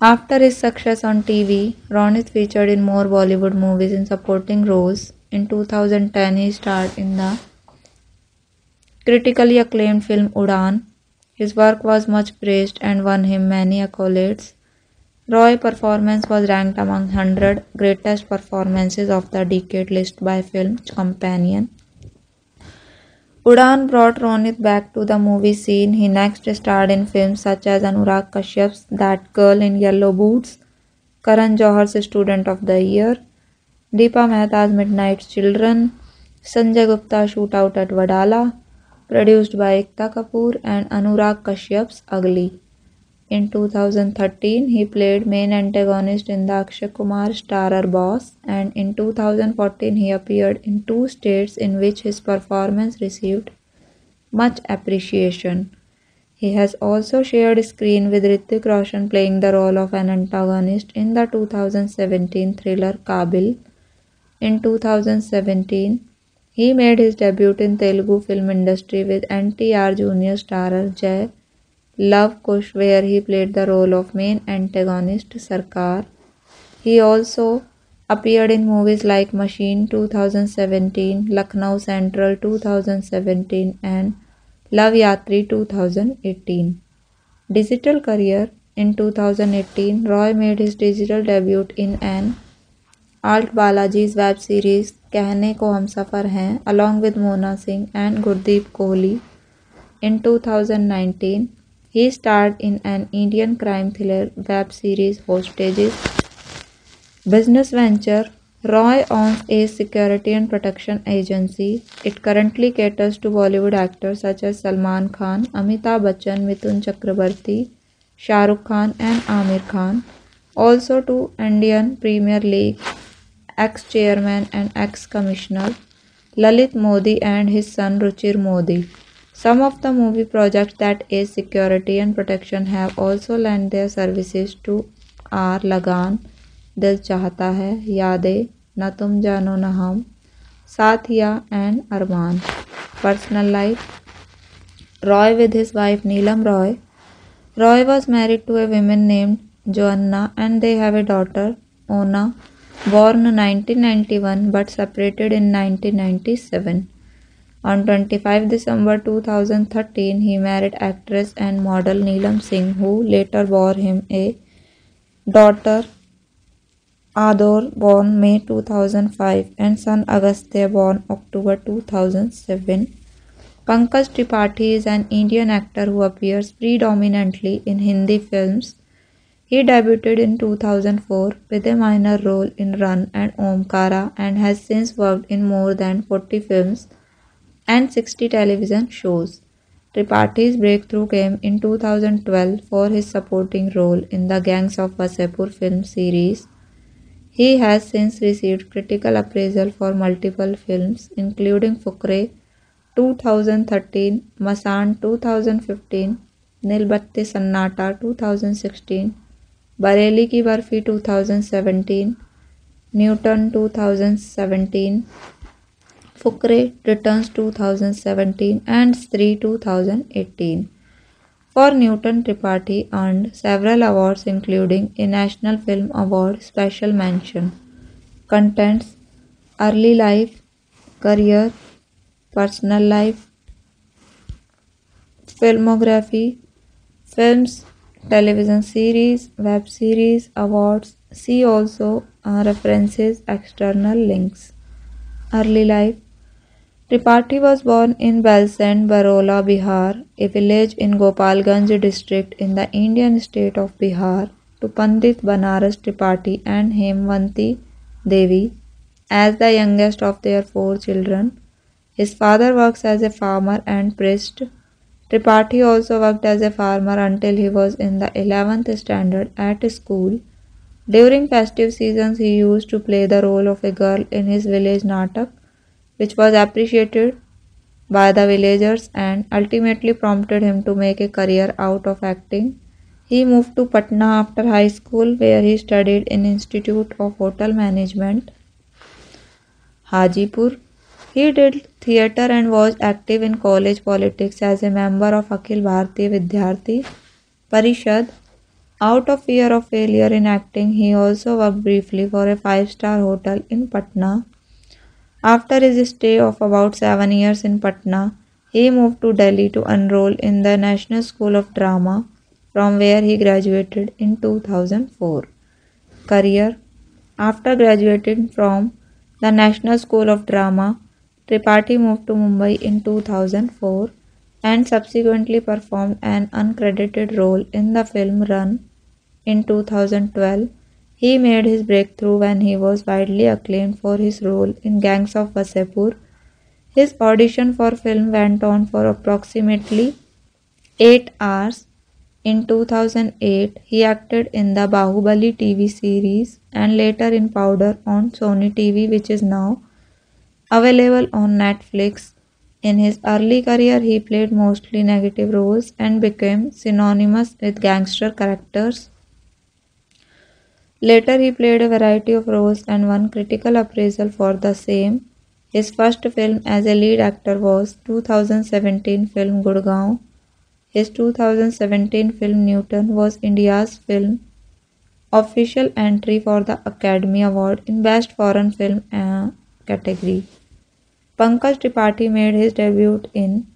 After his success on TV, Ronit featured in more Bollywood movies in supporting roles. In 2010, he starred in the critically acclaimed film Udaan. His work was much praised and won him many accolades. Roy's performance was ranked among 100 greatest performances of the decade list by Film Companion. Udaan brought Ronit back to the movie scene. He next starred in films such as Anurag Kashyap's That Girl in Yellow Boots, Karan Johar's Student of the Year, Deepa Mehta's Midnight Children, Sanjay Gupta Shootout at Wadala, produced by Ekta Kapoor, and Anurag Kashyap's Ugly. In 2013, he played main antagonist in the Akshay Kumar starrer Boss, and in 2014 he appeared in two states in which his performance received much appreciation. He has also shared screen with Hrithik Roshan playing the role of an antagonist in the 2017 thriller Kaabil. In 2017, he made his debut in Telugu film industry with NTR junior starrer Jay Lava Kusa where he played the role of main antagonist Sarkar he also appeared in movies like machine 2017, Lucknow central 2017 and love Yatri 2018. Digital career in 2018, Roy made his digital debut in an ALT Balaji's web series Kehne Ko Humsafar Hain along with Mona Singh and Gurdeep Kohli in 2019 he starred in an Indian crime thriller web series Hostages. Business venture Roy owns a security and protection agency. It currently caters to Bollywood actors such as Salman Khan, Amitabh Bachchan, Mithun Chakrabarti, Shah Rukh Khan, and Aamir Khan. Also to Indian Premier League ex-chairman and ex-commissioner Lalit Modi and his son Ruchir Modi. Some of the movie projects that Ace Security and Protection have also lent their services to are Lagan, Dil Chahta Hai, Yadein, Na Tum Jano Na Hum, Sathiya and Armaan. Personal life Roy with his wife Neelam Roy. Roy was married to a woman named Joanna and they have a daughter, Ona, born 1991 but separated in 1997. On 25 December 2013, he married actress and model Neelam Singh, who later bore him a daughter Ador, born May 2005, and son Agastya, born October 2007. Pankaj Tripathi is an Indian actor who appears predominantly in Hindi films. He debuted in 2004 with a minor role in Run and Omkara and has since worked in more than 40 films and 60 television shows. Tripathi's breakthrough came in 2012 for his supporting role in the Gangs of Wasseypur film series. He has since received critical appraisal for multiple films, including Fukrey 2013, Masaan 2015, Nilbatti Sannata 2016, Bareilly Ki Barfi 2017, Newton 2017, Fukrey Returns 2017 and Stree 2018. For Newton Tripathi earned several awards including a National Film Award Special Mention. Contents Early Life, Career, Personal Life, Filmography, Films, Television Series, Web Series, Awards. See also uh, references, external links. Early Life Tripathi was born in Balsand, Barola, Bihar, a village in Gopalganj district in the Indian state of Bihar, to Pandit Banaras Tripathi and Hemwanti Devi as the youngest of their four children. His father works as a farmer and priest. Tripathi also worked as a farmer until he was in the 11th standard at school. During festive seasons, he used to play the role of a girl in his village natak, which was appreciated by the villagers and ultimately prompted him to make a career out of acting. He moved to Patna after high school where he studied in Institute of Hotel Management, Hajipur. He did theatre and was active in college politics as a member of Akhil Bharatiya Vidyarthi Parishad. Out of fear of failure in acting, he also worked briefly for a five-star hotel in Patna. After his stay of about seven years in Patna, he moved to Delhi to enroll in the National School of Drama from where he graduated in 2004. Career After graduating from the National School of Drama, Tripathi moved to Mumbai in 2004 and subsequently performed an uncredited role in the film Run in 2012. He made his breakthrough when he was widely acclaimed for his role in Gangs of Wasseypur. His audition for film went on for approximately 8 hours in 2008, he acted in the Bahubali TV series and later in Powder on Sony TV, which is now available on Netflix. In his early career, he played mostly negative roles and became synonymous with gangster characters. Later, he played a variety of roles and won critical appraisal for the same. His first film as a lead actor was 2017 film Gurgaon his 2017 film Newton was India's film official entry for the Academy Award in Best Foreign Film uh, category. Pankaj Tripathi made his debut in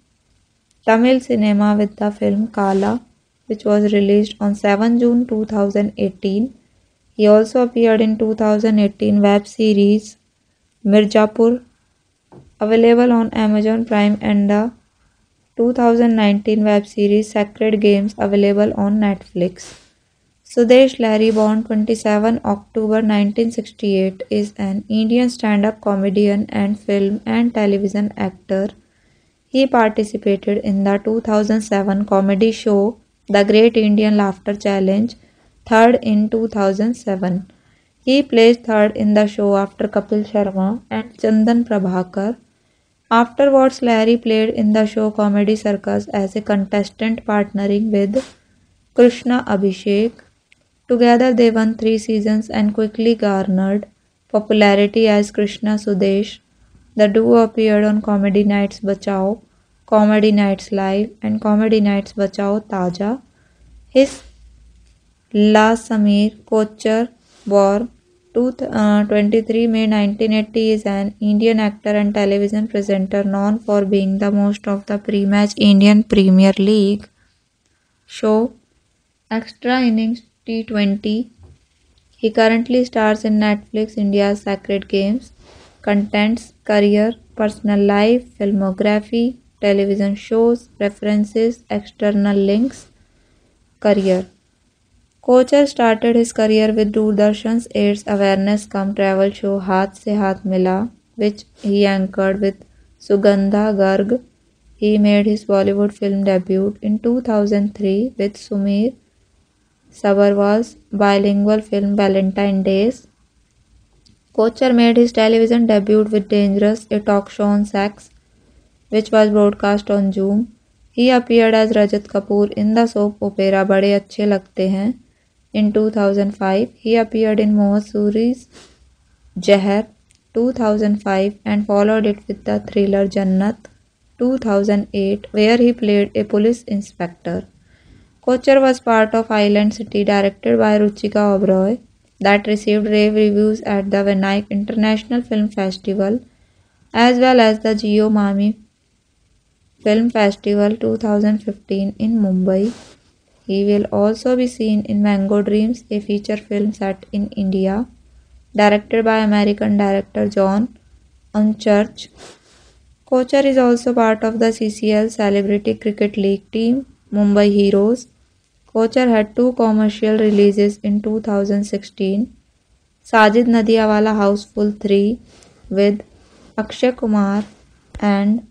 Tamil cinema with the film Kala, which was released on 7 June 2018. He also appeared in 2018 web series Mirzapur, available on Amazon Prime and the 2019 web series Sacred Games available on Netflix. Sudesh Lehri, born 27 October 1968, is an Indian stand-up comedian and film and television actor. He participated in the 2007 comedy show The Great Indian Laughter Challenge, third in 2007. He placed third in the show after Kapil Sharma and Chandan Prabhakar. Afterwards, Lahiri played in the show Comedy Circus as a contestant partnering with Krishna Abhishek. Together, they won three seasons and quickly garnered popularity as Krishna Sudesh. The duo appeared on Comedy Nights Bachao, Comedy Nights Live, and Comedy Nights Bachao Taja. His La Sameer Kochhar, born 23 May 1980 is an Indian actor and television presenter known for being the most of the pre-match Indian Premier League show Extra Innings T20. He currently stars in Netflix India's Sacred Games, contents, career, personal life, filmography, television shows, references, external links, career. Kochhar started his career with Doordarshan AIDS awareness cum travel show Haath Se Haath Mila which he anchored with Sugandha Garg he made his Bollywood film debut in two thousand three with Sumeer Sabharwal's bilingual film Valentine days Kochhar made his television debut with dangerous a talk show on sex which was broadcast on Zoom he appeared as Rajat Kapoor in the soap opera Bade Achhe Lagte हैं in 2005, he appeared in Mohsuri's Zehar 2005 and followed it with the thriller Jannat 2008 where he played a police inspector. Kochhar was part of Island City directed by Ruchika Oberoi that received rave reviews at the Vinayak International Film Festival as well as the Jio Mami Film Festival 2015 in Mumbai. He will also be seen in Mango Dreams, a feature film set in India, directed by American director John Upchurch. Kochhar is also part of the CCL Celebrity Cricket League team, Mumbai Heroes. Kochhar had two commercial releases in 2016. Sajid Nadiadwala Housefull 3 with Akshay Kumar and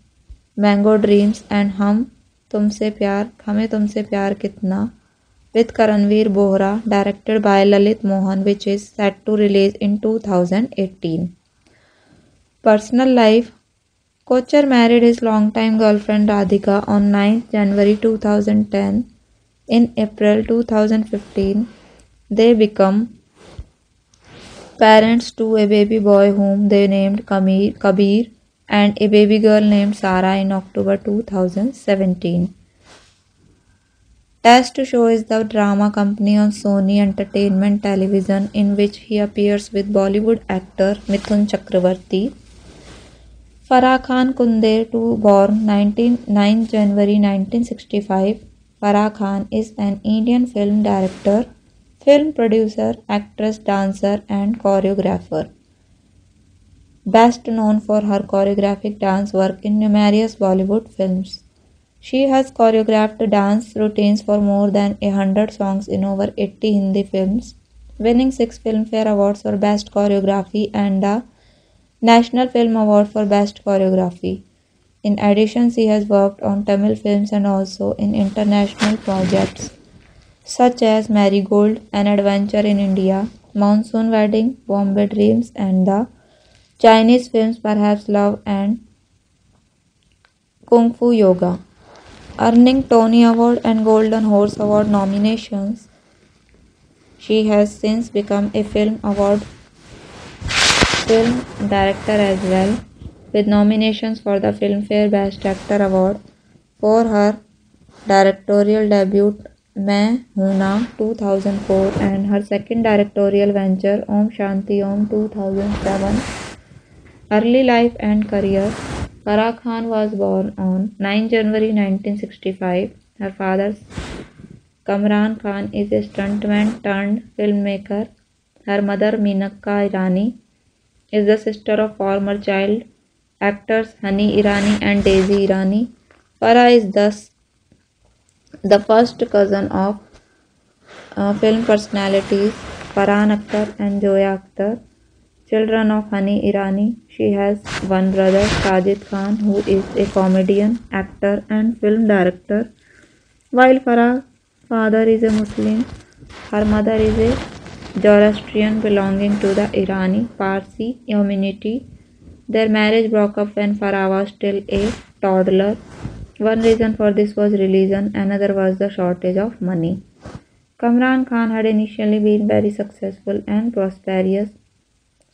Mango Dreams and Hum तुमसे प्यार, Hume Tumse Pyaar Kitna? With Karanvir Bohra directed by Lalit Mohan which is set to release in two thousand eighteen personal life Kochhar married his long time girlfriend Radhika on ninth January two thousand ten in April two thousand fifteen they become parents to a baby boy whom they named Kameer Kabir and a baby girl named Sara in October 2017. Test to Show is the drama company on Sony Entertainment Television in which he appears with Bollywood actor Mithun Chakravarti. Farah Khan Kunder, too, born 19, 9 January 1965. Farah Khan is an Indian film director, film producer, actress, dancer, and choreographer. Best known for her choreographic dance work in numerous Bollywood films. She has choreographed dance routines for more than a hundred songs in over 80 Hindi films, winning six Filmfare Awards for Best Choreography and a National Film Award for Best Choreography. In addition, she has worked on Tamil films and also in international projects such as Marigold, An Adventure in India, Monsoon Wedding, Bombay Dreams, and the Chinese films Perhaps Love and Kung Fu Yoga earning Tony Award and Golden Horse Award nominations. She has since become a film award film director as well with nominations for the Filmfare Best Actor Award for her directorial debut Main Hoon Na 2004 and her second directorial venture Om Shanti Om 2007. Early life and career Farah Khan was born on 9 January 1965. Her father, Kamran Khan, is a stuntman turned filmmaker. Her mother, Meenakka Irani, is the sister of former child actors Honey Irani and Daisy Irani. Farah is thus the first cousin of uh, film personalities Farhan Akhtar and Zoya Akhtar. Children of Honey Irani. She has one brother, Sajid Khan, who is a comedian, actor, and film director. While Farah's father is a Muslim, her mother is a Zoroastrian belonging to the Irani Parsi community. Their marriage broke up when Farah was still a toddler. One reason for this was religion, another was the shortage of money. Kamran Khan had initially been very successful and prosperous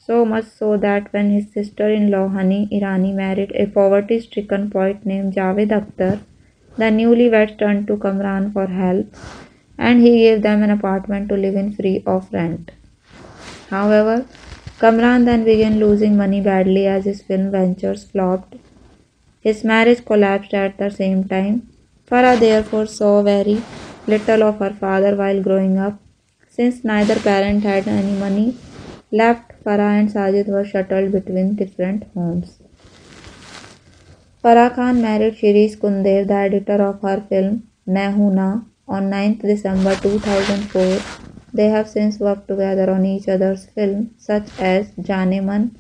so much so that when his sister-in-law Honey Irani married a poverty-stricken poet named Javed Akhtar, the newlyweds turned to Kamran for help and he gave them an apartment to live in free of rent. However, Kamran then began losing money badly as his film ventures flopped. His marriage collapsed at the same time. Farah therefore saw very little of her father while growing up. Since neither parent had any money left, Farah and Sajid were shuttled between different homes. Farah Khan married Shirish Kunder, the editor of her film Main Hoon Na, on 9th December 2004. They have since worked together on each other's films such as Jane Man,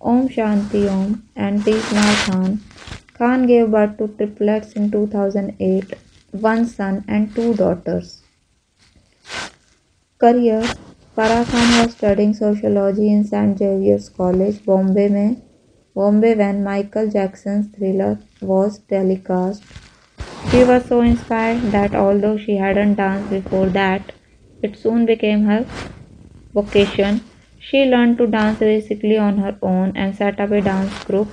Om Shanti Om, and Teekmar Khan. Khan gave birth to triplets in 2008, one son and two daughters. Career Farah Khan was studying sociology in St. Xavier's College, Bombay में Bombay when Michael Jackson's Thriller was telecast. She was so inspired that although she hadn't danced before that, it soon became her vocation. She learned to dance basically on her own and set up a dance group.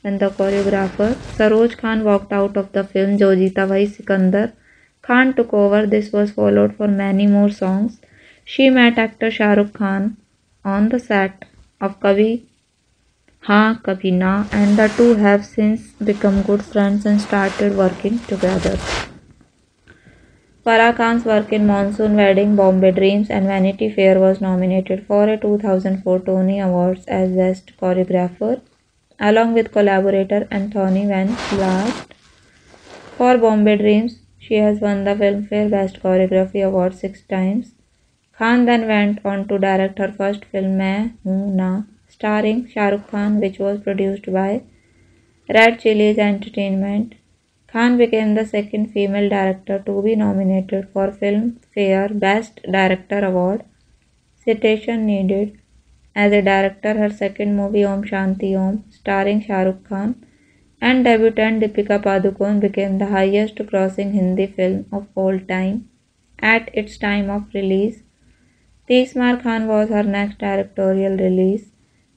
When the choreographer Saroj Khan walked out of the film Jo Jeeta Wahi Sikandar, Khan took over. This was followed for many more songs. She met actor Shah Rukh Khan on the set of Kabhi Haan Kabhi Na and the two have since become good friends and started working together. Farah Khan's work in Monsoon Wedding, Bombay Dreams and Vanity Fair was nominated for a 2004 Tony Awards as Best Choreographer along with collaborator Anthony Van Laast. For Bombay Dreams, she has won the Filmfare Best Choreography Award six times. Khan then went on to direct her first film Main Na, starring Shah Rukh Khan, which was produced by Red Chillies Entertainment. Khan became the second female director to be nominated for Filmfare Best Director Award. Citation needed. As a director, her second movie Om Shanti Om, starring Shah Rukh Khan, and debutant Deepika Padukone became the highest grossing Hindi film of all time at its time of release. Tismar Khan was her next directorial release.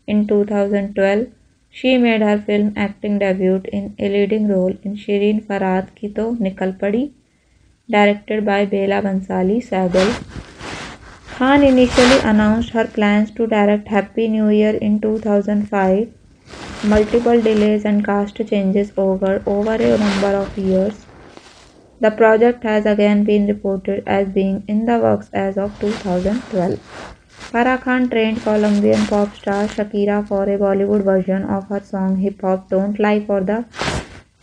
In 2012, she made her film acting debut in a leading role in Shirin Farhad Ki To Nikal Padi, directed by Bela Bhansali Sehgal. Khan initially announced her plans to direct Happy New Year in 2005 multiple delays and cast changes over, over a number of years. The project has again been reported as being in the works as of 2012. Farah Khan trained Colombian pop star Shakira for a Bollywood version of her song Hip Hop Don't Lie for the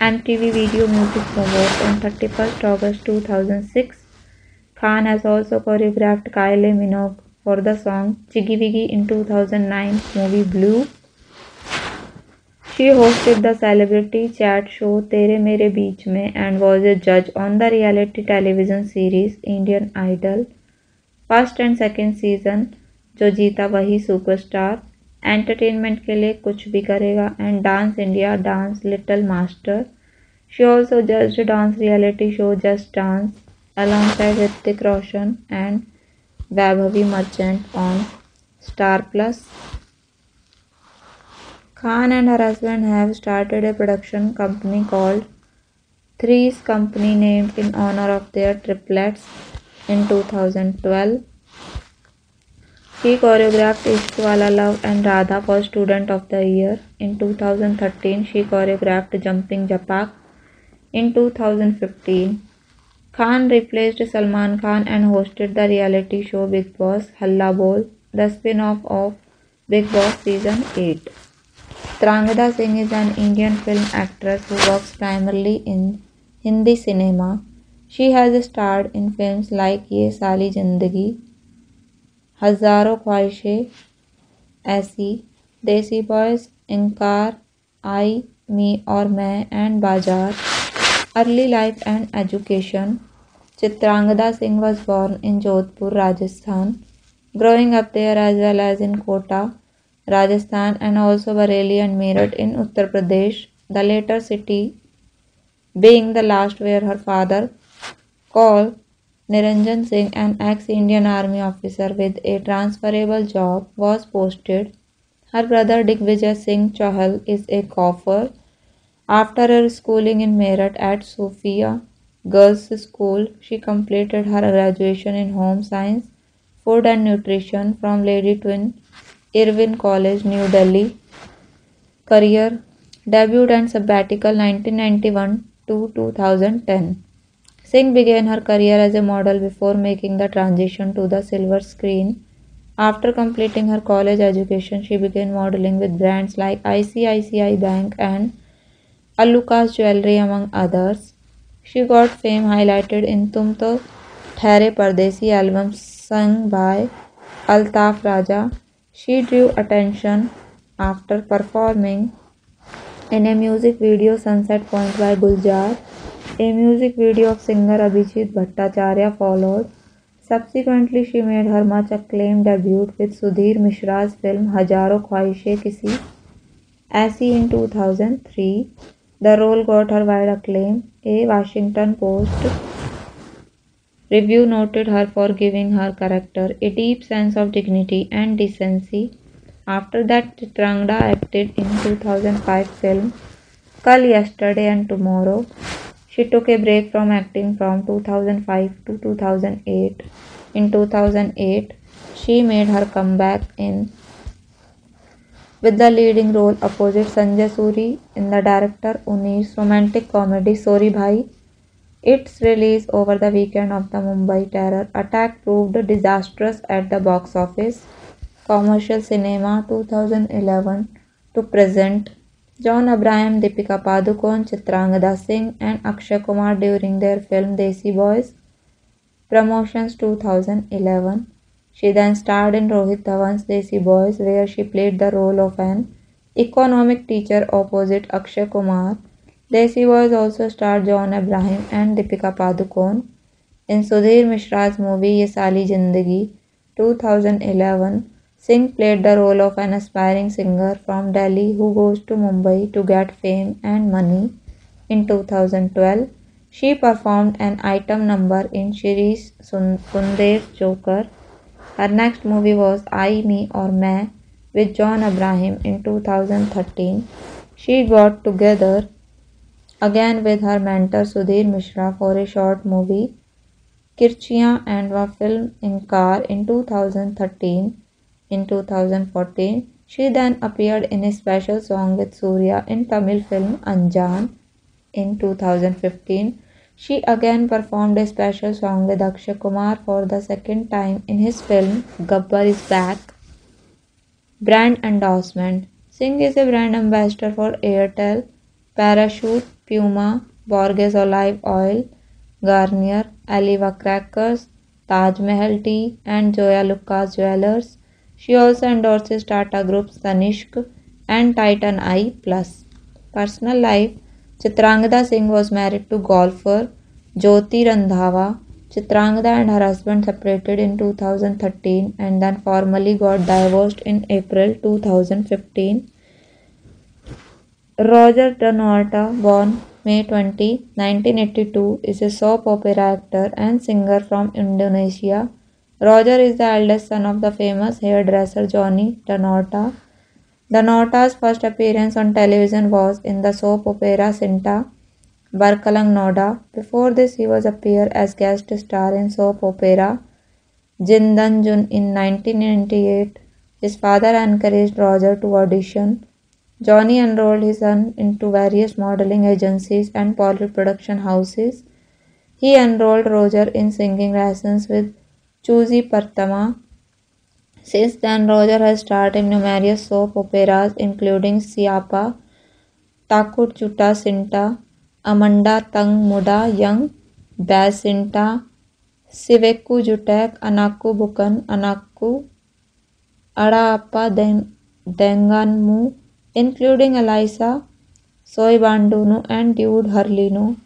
MTV Video Music Awards on 31st August 2006. Khan has also choreographed Kylie Minogue for the song Jiggy Wiggy in 2009 movie Blue. She hosted the celebrity chat show Tere Mere Beech Mein and was a जज on the reality television series Indian Idol first and second season Jo Jeeta Wohi super star entertainment के Liye Kuch Bhi Karega and dance India dance little master she also जज dance reality show just dance alongside Hrithik Roshan and Vaibhavi Merchant on Star Plus Khan and her husband have started a production company called Three's Company named in honor of their triplets in 2012. She choreographed Ishq Wala Love and Radha for Student of the Year. In 2013, she choreographed Jumping Japak. In 2015, Khan replaced Salman Khan and hosted the reality show Bigg Boss Halla Bol, the spin-off of Bigg Boss Season 8. Chitrangada Singh is an Indian film actress who works primarily in Hindi cinema. She has starred in films like Ye Saali Zindagi, हज़ारों ख्वाहिशें ऐसी देसी boys इनकार आई मी और मैं and Bazaar early life and education Chitrangada Singh was born in Jodhpur Rajasthan growing up there as well as in Kota, Rajasthan and also Bareilly and Meerut in Uttar Pradesh, the latter city being the last where her father, called Niranjan Singh, an ex-Indian Army officer with a transferable job, was posted. Her brother Digvijay Singh Chahal is a cougher. After her schooling in Meerut at Sophia Girls School, she completed her graduation in Home Science, Food and Nutrition from Lady Twin Irwin college new Delhi career debut and sabbatical 1991 to 2010 Singh began her career as a model before making the transition to the silver screen after completing her college education she began modelling with brands like I C I C I bank and Alukkas jewellery among others she got fame highlighted in Tum To Thehre Pardesi album song by Altaf Raja She drew attention after performing in a music video Sunset Point by Guljar. A music video of singer Abhijit Bhattacharya followed. Subsequently, she made her much acclaimed debut with Sudhir Mishra's film Hajaro Khwaishe Kisi Aisi in 2003. The role got her wide acclaim. A Washington Post review noted her for giving her character a deep sense of dignity and decency. After that, Chitrangada acted in 2005 film Kal Yesterday and Tomorrow. She took a break from acting from 2005 to 2008. In 2008, she made her comeback in with the leading role opposite Sanjay Suri in the director Onir's romantic comedy Sorry Bhai. Its release over the weekend of the Mumbai terror attack proved disastrous at the box office. Commercial Cinema 2011 to present John Abraham, Deepika Padukone, Chitrangada Singh and Akshay Kumar during their film Desi Boyz Promotions 2011. She then starred in Rohit Dhawan's Desi Boyz where she played the role of an economic teacher opposite Akshay Kumar. Desi Boyz also starred John Abraham and Deepika Padukone in Sudhir Mishra's movie Ye Saali Zindagi 2011. Singh played the role of an aspiring singer from Delhi who goes to Mumbai to get fame and money. In 2012, she performed an item number in Shirish Kunder's Joker. Her next movie was I, Me Aur Main with John Abraham in 2013. She got together again with her mentor Sudhir Mishra for a short movie Kirchiyan and a film Inkar in 2013. In 2014, she then appeared in a special song with Surya in Tamil film Anjaan. In 2015, she again performed a special song with Akshay Kumar for the second time in his film Gabbar is Back. Brand endorsement Singh is a brand ambassador for Airtel, Parachute, Puma, Borges Olive Oil, Garnier, Aliva Crackers, Taj Mahal Tea, and Joyalukkas Jewelers. She also endorses Tata Group's Tanishq and Titan Eye Plus. Personal life Chitrangada Singh was married to golfer Jyoti Randhawa. Chitrangada and her husband separated in 2013 and then formally got divorced in April 2015. Roger Danuarta, born May 20, 1982, is a soap opera actor and singer from Indonesia. Roger is the eldest son of the famous hairdresser Johnny Danorta. Danuarta's first appearance on television was in the soap opera Sinta Barkalang Noda. Before this, he was appeared as guest star in soap opera Jindanjun in 1998. His father encouraged Roger to audition. Johnny enrolled his son into various modeling agencies and poly production houses. He enrolled Roger in singing lessons with Chuzi Partama since then, Roger has starred in numerous soap operas including Siapa, Takut Chuta Sinta, Amanda Tang Muda Young, Basinta, Siveku Jutek, Anaku Bukan, Anaku, Ada Apa Denganmu, including Elisa, Soy Bandunu and Dude Harlino,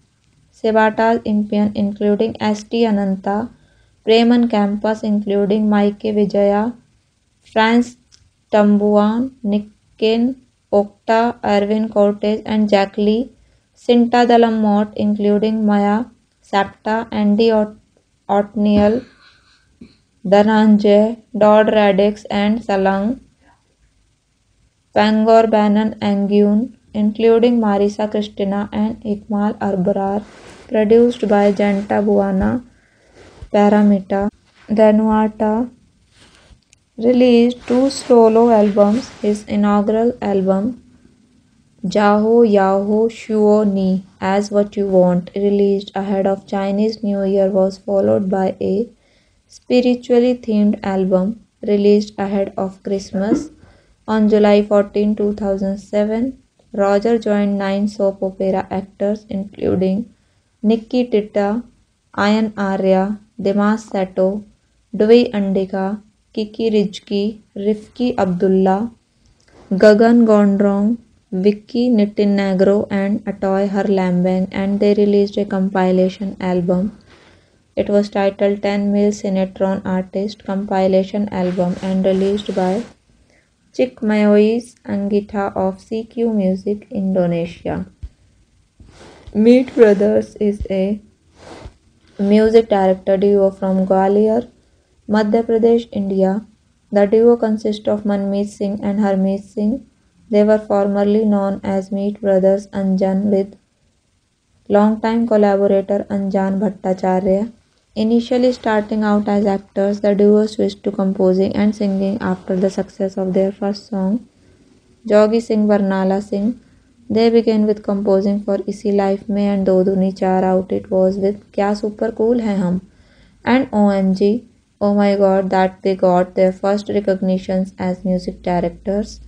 Sebata's Impian including S.T. Ananta, Preman Campus including Maike Vijaya, France Tambuan, Nikin, Okta, Erwin Cortez, and Jack Lee, Sinta Dalam including Maya, Sapta, Andy Otniel, Dhananjay, Dodd Radix, and Salang, Pangor Banan Angun, including Marisa Christina and Ikmal Arbrar, produced by Janta Buana, Paramita, Danuarta, released two solo albums. His inaugural album, Jaho Yaho Shuo Ni As What You Want, released ahead of Chinese New Year, was followed by a spiritually themed album released ahead of Christmas. On July 14, 2007, Roger joined nine soap opera actors including Nikki Titta, Ayan Arya, Dimas Seto, Dwi Andika, Kiki Rizki, Rifki Abdullah, Gagan Gondrong, Vicky Nitinagro and Atoy Harlambang and they released a compilation album. It was titled 10 Mil Cinetron Artist Compilation Album and released by Chikmayois Angita of CQ Music Indonesia. Meet Brothers is a music director duo from Gwalior, Madhya Pradesh, India. The duo consists of Manmeet Singh and Harmeet Singh. They were formerly known as Meet Brothers Anjan with longtime collaborator Anjan Bhattacharya. Initially starting out as actors, the duo switched to composing and singing after the success of their first song, Jogi Singh Barnala Singh. They began with composing for Isi Life Mein and Do Duni Char Out It was with Kya Super Cool Hai Hum and OMG Oh my god, that they got their first recognitions as music directors.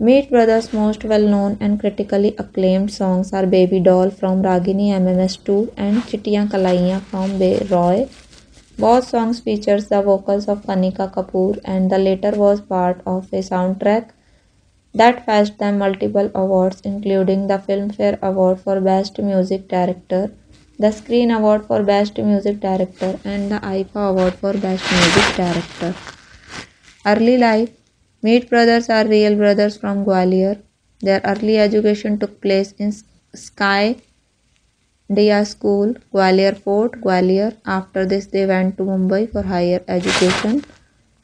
Meet Brothers' most well known and critically acclaimed songs are Baby Doll from Ragini MMS2 and Chittiyan Kalaiyan from Bay Roy. Both songs features the vocals of Kanika Kapoor and the latter was part of a soundtrack that fetched them multiple awards, including the Filmfare Award for Best Music Director, the Screen Award for Best Music Director, and the IIFA Award for Best Music Director. Early life Meet brothers are real brothers from Gwalior. Their early education took place in Sky Dia School, Gwalior Fort, Gwalior. After this, they went to Mumbai for higher education.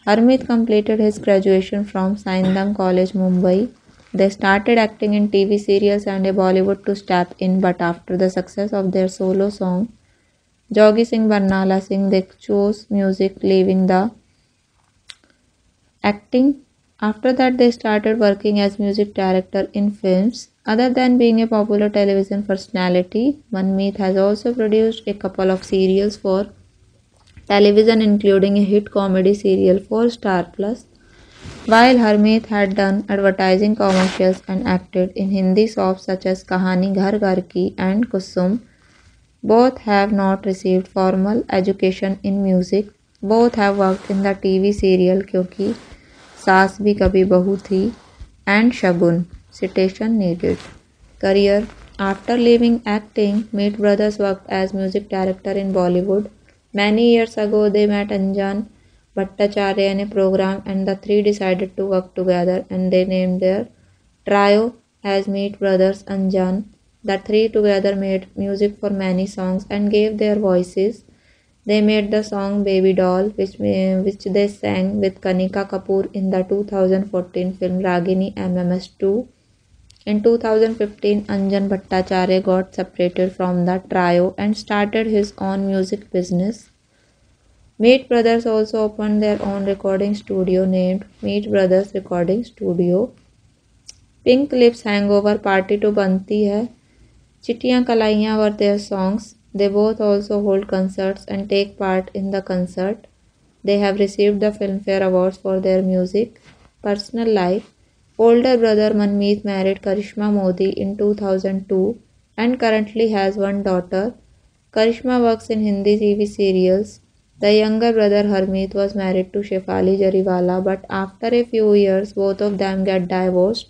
Harmeet completed his graduation from Sydenham College, Mumbai. They started acting in TV serials and a Bollywood to step in, but after the success of their solo song, Jogi Singh Barnala Singh, they chose music, leaving the acting after that, they started working as music director in films. Other than being a popular television personality, Manmeet has also produced a couple of serials for television, including a hit comedy serial for Star Plus. While Harmeet had done advertising commercials and acted in Hindi soaps such as Kahani Ghar Ghar Ki and Kusum, both have not received formal education in music. Both have worked in the TV serial Kyunki सास Bhi Kabhi Bahu Thi and Shagun citation needed career after leaving acting Meet brothers work as music director in Bollywood many years ago they met Anjaan Bhattacharya ने program and the three decided to work together and they named their trio as Meet brothers Anjaan the three together made music for many songs and gave their voices they made the song Baby Doll, which, which they sang with Kanika Kapoor in the 2014 film Ragini MMS2. In 2015, Anjan Bhattacharya got separated from the trio and started his own music business. Meet Brothers also opened their own recording studio named Meet Brothers Recording Studio. Pink Lips Hangover Party to Banti Hai. Chittiyan Kalaiyan were their songs. They both also hold concerts and take part in the concert. They have received the Filmfare Awards for their music. Personal life Older brother Manmeet married Karishma Modi in 2002 and currently has one daughter. Karishma works in Hindi TV serials. The younger brother Harmeet was married to Shefali Jariwala, but after a few years, both of them get divorced,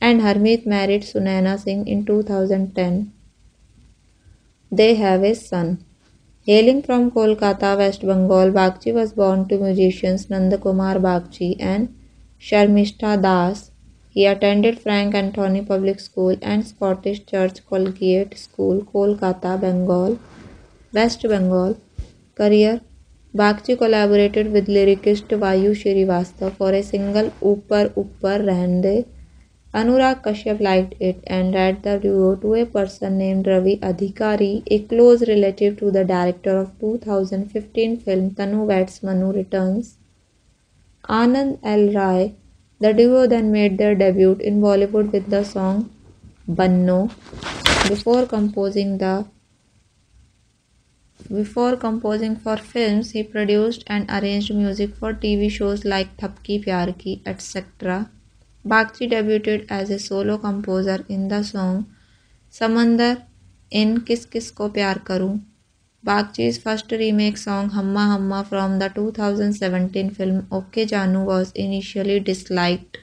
and Harmeet married Sunaina Singh in 2010. They have a son. Hailing from Kolkata, West Bengal, Bagchi was born to musicians Nandakumar Bagchi and Sharmishta Das. He attended Frank Anthony Public School and Scottish Church Colgate School, Kolkata, Bengal, West Bengal. Career Bagchi collaborated with lyricist Vayu Shrivastava for a single Upar Upar Rehne Anurag Kashyap liked it and read the duo to a person named Ravi Adhikari, a close relative to the director of 2015 film Tanu Weds Manu Returns. Anand L. Rai. The duo then made their debut in Bollywood with the song Banno before composing the before composing for films, he produced and arranged music for TV shows like Thapki Pyar Ki, etc. Bagchi debuted as a solo composer in the song Samandar in Kis Kis Ko Pyar Karu. Bagchi's first remake song Hamma Hamma from the 2017 film Okay Janu was initially disliked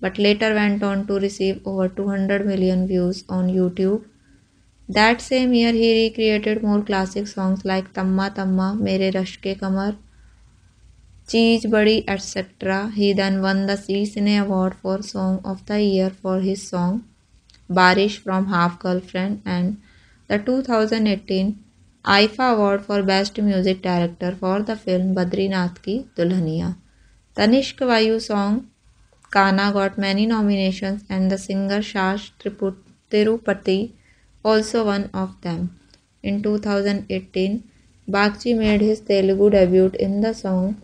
but later went on to receive over 200 million views on YouTube. That same year he recreated more classic songs like Tamma Tamma, Mere Rashke Kamar, Cheez Badi, etc. He then won the Zee Cine Award for Song of the Year for his song Barish from Half Girlfriend and the 2018 IIFA Award for Best Music Director for the film Badrinath Ki Dulhania. Tanishq Vayu song Kana got many nominations and the singer Shashaa Tirupati also one of them. In 2018, Bagchi made his Telugu debut in the song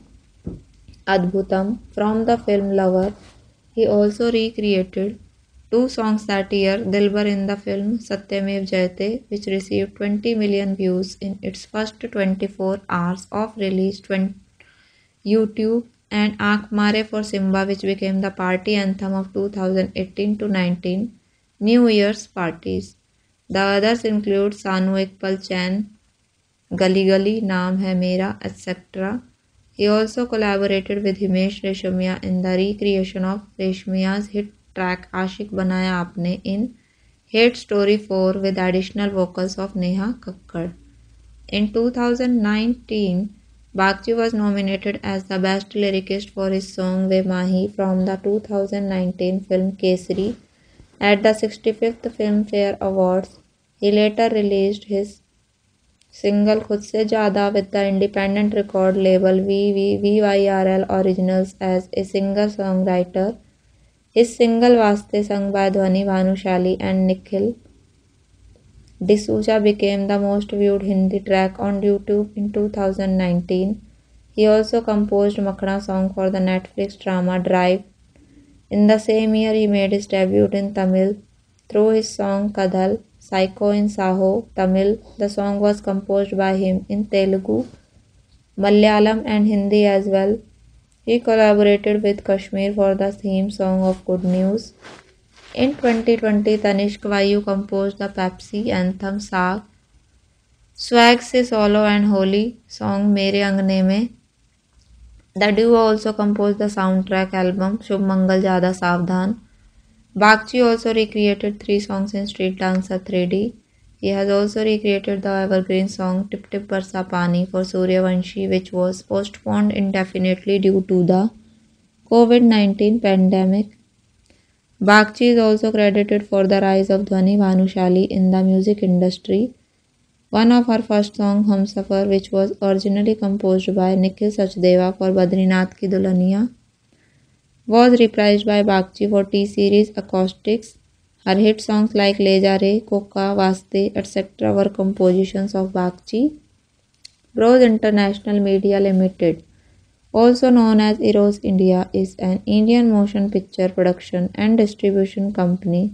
Adbhutam from the film Lover. He also recreated two songs that year Dilbar in the film Satyamev Jayate, which received 20 million views in its first 24 hours of release on YouTube, and Aankh Mare for Simba, which became the party anthem of 2018 to 19 New Year's parties. The others include Sanu Ek Pal Chain, Gali Gali, Naam Hai Mera, etc. He also collaborated with Himesh Reshammiya in the recreation of Reshammiya's hit track Ashik Banaya Aapne in Hate Story 4 with additional vocals of Neha Kakkar. In 2019, Bagchi was nominated as the best lyricist for his song Ve Mahi from the 2019 film Kesari at the 65th Filmfare Awards. He later released his single Khud Se Jada with the independent record label VYRL Originals as a singer-songwriter. His single Vaste sung by Dhwani Bhanushali and Nikhil D'Souza became the most viewed Hindi track on YouTube in 2019. He also composed Makhna song for the Netflix drama Drive. In the same year, he made his debut in Tamil through his song Kadhal, psycho in Saaho Tamil the song was composed by him in Telugu Malayalam and Hindi as well he collaborated with Kashmir for the theme song of good news in twenty twenty Tanishk Vayu composed the Pepsi anthem साग swag Se solo and Holi song Mere Angne Mein the duo also composed the soundtrack album Shubh Mangal Zyada Saavdhan Bagchi also recreated three songs in Street Dancer 3D. He has also recreated the evergreen song Tip Tip Barsa Pani for Suryavanshi, which was postponed indefinitely due to the COVID 19 pandemic. Bagchi is also credited for the rise of Dhwani Bhanushali in the music industry. One of her first songs, Humsafar, which was originally composed by Nikhil Sachdeva for Badrinath Ki Dulhania, was reprised by Bagchi for T-Series Acoustics. Her hit songs like Le Ja Re, Koka, Vaste, etc. were compositions of Bagchi. Eros International Media Limited also known as Eros India, is an Indian motion picture production and distribution company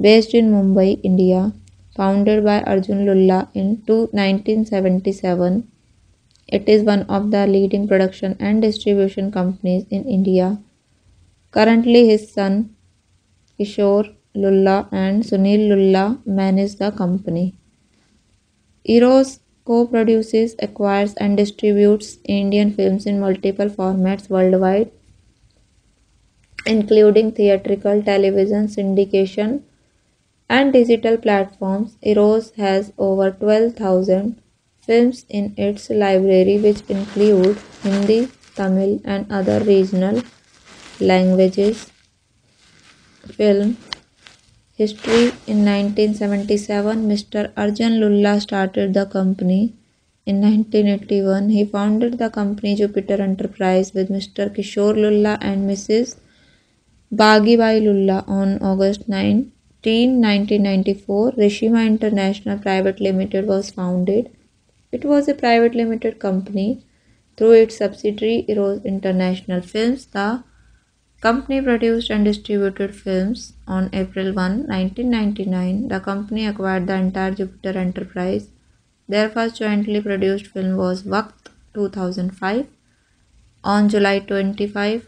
based in Mumbai, India, founded by Arjun Lulla in 1977. It is one of the leading production and distribution companies in India. Currently, his son Kishore Lulla and Sunil Lulla manage the company. Eros co-produces, acquires and distributes Indian films in multiple formats worldwide, including theatrical, television, syndication, and digital platforms. Eros has over 12,000 films in its library which include Hindi, Tamil and other regional languages. Film History In 1977, Mr. Arjun Lulla started the company. In 1981, he founded the company Jupiter Enterprise with Mr. Kishore Lulla and Mrs. Bagibai Lulla on August 19, 1994. Rishima International Private Limited was founded. It was a private limited company through its subsidiary Eros International Films. The company produced and distributed films. On April 1, 1999, the company acquired the entire Jupiter Enterprise. Their first jointly produced film was Waqt 2005. On July 25,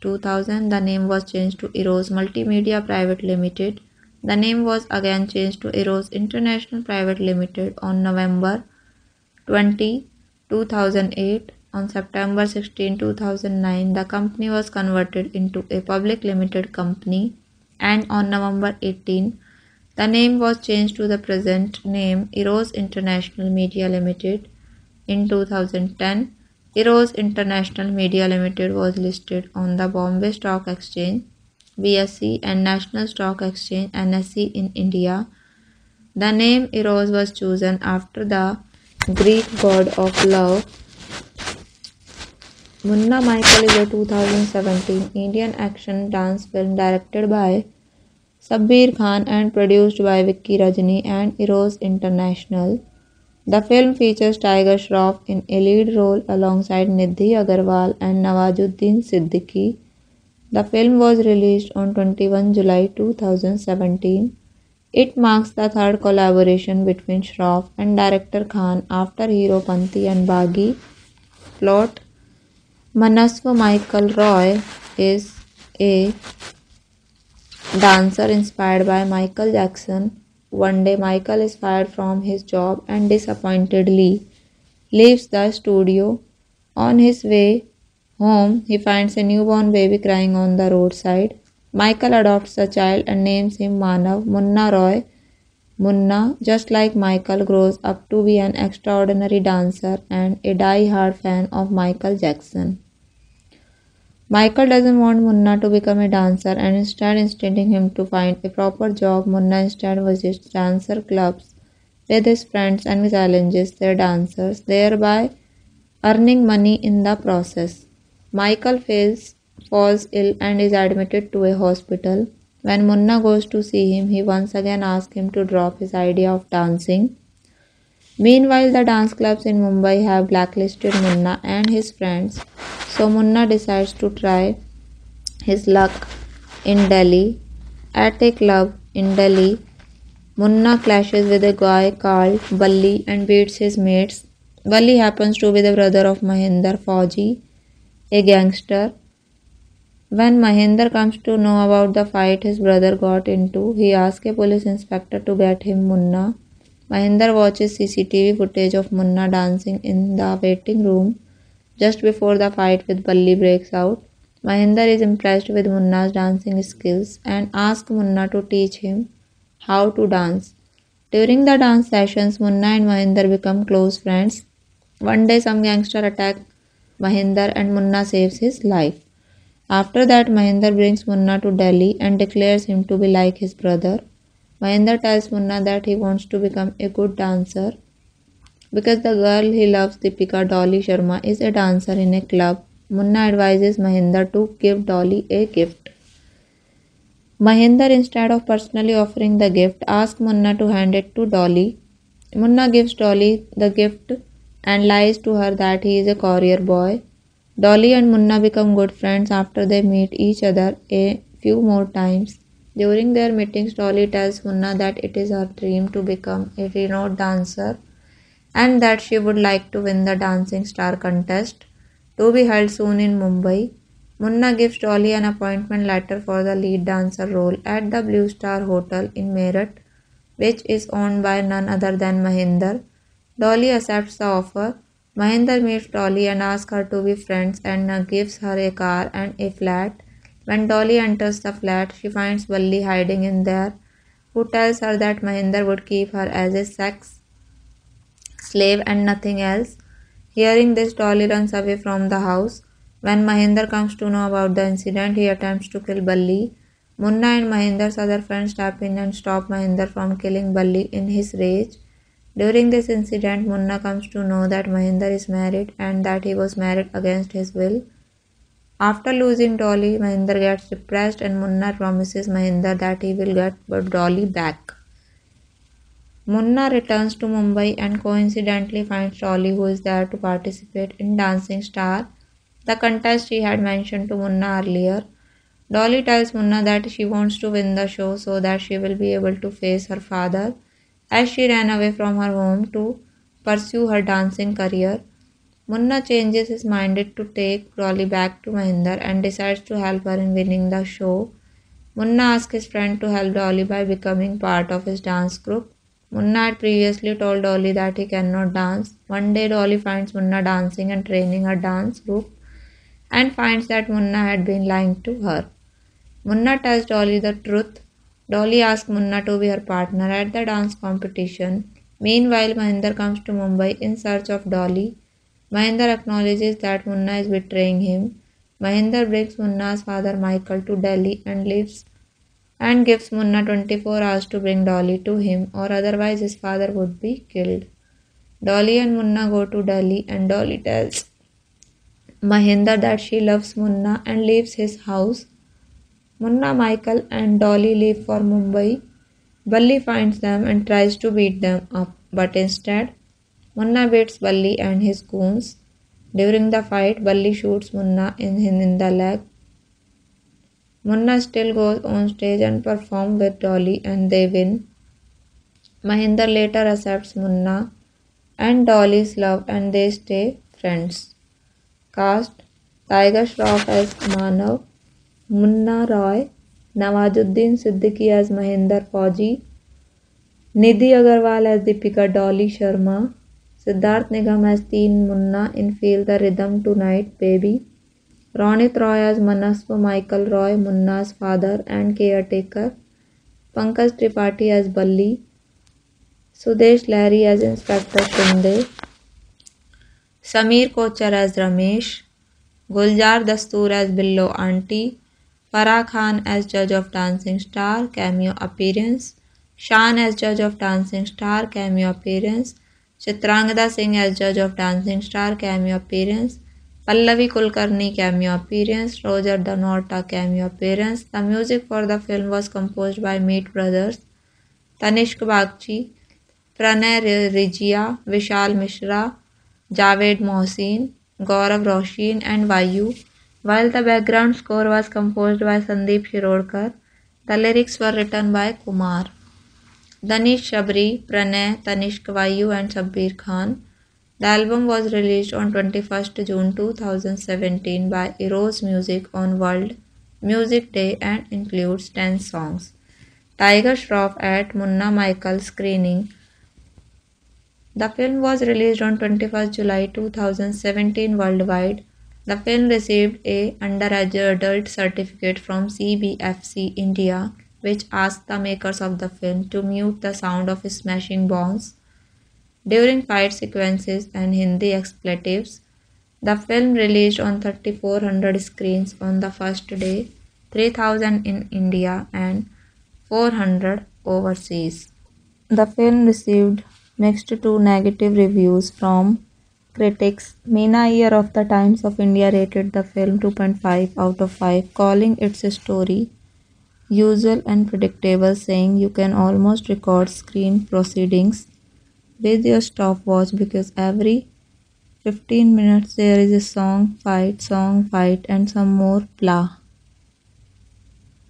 2000, the name was changed to Eros Multimedia Private Limited. The name was again changed to Eros International Private Limited on November 20, 2008. On September 16, 2009, the company was converted into a public limited company and on November 18, the name was changed to the present name Eros International Media Limited. In 2010, Eros International Media Limited was listed on the Bombay Stock Exchange, BSE and National Stock Exchange NSE in India. The name Eros was chosen after the Greek god of love Munna Michael is a 2017 Indian action dance film directed by Sabbir Khan and produced by Viki Rajani and Eros International. The film features Tiger Shroff in a lead role alongside Nidhi Agarwal and Nawazuddin Siddiqui. The film was released on 21 July 2017. It marks the third collaboration between Shroff and director Khan after Heropanti and Baaghi. Plot Manasva Michael Roy is a dancer inspired by Michael Jackson. One day, Michael is fired from his job and disappointedly leaves the studio. On his way home, he finds a newborn baby crying on the roadside. Michael adopts the child and names him Manav Munna Roy. Munna, just like Michael, grows up to be an extraordinary dancer and a die-hard fan of Michael Jackson. Michael doesn't want Munna to become a dancer and instead insisting him to find a proper job. Munna instead visits dancer clubs with his friends and challenges their dancers, thereby earning money in the process. Michael fails, falls ill and is admitted to a hospital. When Munna goes to see him, he once again asks him to drop his idea of dancing. Meanwhile, the dance clubs in Mumbai have blacklisted Munna and his friends, so Munna decides to try his luck in Delhi. At a club in Delhi, Munna clashes with a guy called Balli and beats his mates. Balli happens to be the brother of Mahinder Fauji, a gangster. When Mahinder comes to know about the fight his brother got into, he asks a police inspector to get him Munna. Mahinder watches CCTV footage of Munna dancing in the waiting room just before the fight with Balli breaks out. Mahinder is impressed with Munna's dancing skills and asks Munna to teach him how to dance. During the dance sessions, Munna and Mahinder become close friends. One day, some gangster attack Mahinder and Munna saves his life. After that, Mahinder brings Munna to Delhi and declares him to be like his brother. Mahinder tells Munna that he wants to become a good dancer because the girl he loves, Deepika Dolly Sharma, is a dancer in a club. Munna advises Mahinder to give Dolly a gift. Mahinder, instead of personally offering the gift, asks Munna to hand it to Dolly. Munna gives Dolly the gift and lies to her that he is a courier boy. Dolly and Munna become good friends after they meet each other a few more times. During their meetings, Dolly tells Munna that it is her dream to become a renowned dancer and that she would like to win the Dancing Star contest to be held soon in Mumbai. Munna gives Dolly an appointment letter for the lead dancer role at the Blue Star Hotel in Meerut, which is owned by none other than Mahinder. Dolly accepts the offer. Mahinder meets Dolly and asks her to be friends and gives her a car and a flat. When Dolly enters the flat, she finds Balli hiding in there, who tells her that Mahinder would keep her as a sex slave and nothing else. Hearing this, Dolly runs away from the house. When Mahinder comes to know about the incident, he attempts to kill Balli. Munna and Mahinder's other friends step in and stop Mahinder from killing Balli in his rage. During this incident, Munna comes to know that Mahinder is married and that he was married against his will. After losing Dolly, Mahinder gets depressed and Munna promises Mahinder that he will get Dolly back. Munna returns to Mumbai and coincidentally finds Dolly who is there to participate in Dancing Star, the contest she had mentioned to Munna earlier. Dolly tells Munna that she wants to win the show so that she will be able to face her father as she ran away from her home to pursue her dancing career. Munna changes his mind to take Dolly back to Mahinder and decides to help her in winning the show. Munna asks his friend to help Dolly by becoming part of his dance group. Munna had previously told Dolly that he cannot dance. One day, Dolly finds Munna dancing and training her dance group and finds that Munna had been lying to her. Munna tells Dolly the truth Dolly asks Munna to be her partner at the dance competition. Meanwhile, Mahinder comes to Mumbai in search of Dolly. Mahinder acknowledges that Munna is betraying him. Mahinder brings Munna's father Michael to Delhi and leaves and gives Munna 24 hours to bring Dolly to him or otherwise his father would be killed. Dolly and Munna go to Delhi and Dolly tells Mahinder that she loves Munna and leaves his house Munna, Michael, and Dolly leave for Mumbai. Balli finds them and tries to beat them up, but instead, Munna beats Balli and his goons. During the fight, Balli shoots Munna in, in the leg. Munna still goes on stage and performs with Dolly and they win. Mahinder later accepts Munna and Dolly's love and they stay friends. Cast Tiger Shroff as Manav Munna Roy, Nawazuddin Siddiqui as Mahinder Fauji, Nidhi Agarwal as Deepika Dolly Sharma, Siddharth Nigam as teen Munna in feel the rhythm tonight baby Ronit Roy as मनस्व Michael Roy Munna as father and caretaker Pankaj Tripathi as Balli Sudesh Lehri as inspector Shinde Sameer Kochhar as Ramesh Gulzar Dastoor as बिल्लो aunty Farah Khan as जज of dancing star cameo appearance शान as जज of dancing star cameo appearance Chitrangada Singh as Judge of Dancing Star, cameo appearance, Pallavi Kulkarni cameo appearance, Roger Danuarta cameo appearance. The music for the film was composed by Meet Brothers, Tanishq Bagchi, Pranay Rijia, Vishal Mishra, Javed Mohsin, Gaurav Roshin and Vayu, while the background score was composed by Sandeep Shirodkar. The lyrics were written by Kumar. Danish Sabri, Pranay, Tanishq Vayu and Sabbir Khan. The album was released on 21st June 2017 by Eros Music on World Music Day and includes 10 songs. Tiger Shroff at Munna Michael screening. The film was released on 21st July 2017 worldwide. The film received a underage adult certificate from CBFC India, which asked the makers of the film to mute the sound of smashing bombs during fight sequences and Hindi expletives. The film released on 3400 screens on the first day, 3000 in India and 400 overseas. The film received mixed to negative reviews from critics. Meena Iyer of the Times of India rated the film 2.5 out of 5, calling its story usual and predictable, saying you can almost record screen proceedings with your stopwatch because every 15 minutes there is a song, fight, song, fight, and some more blah.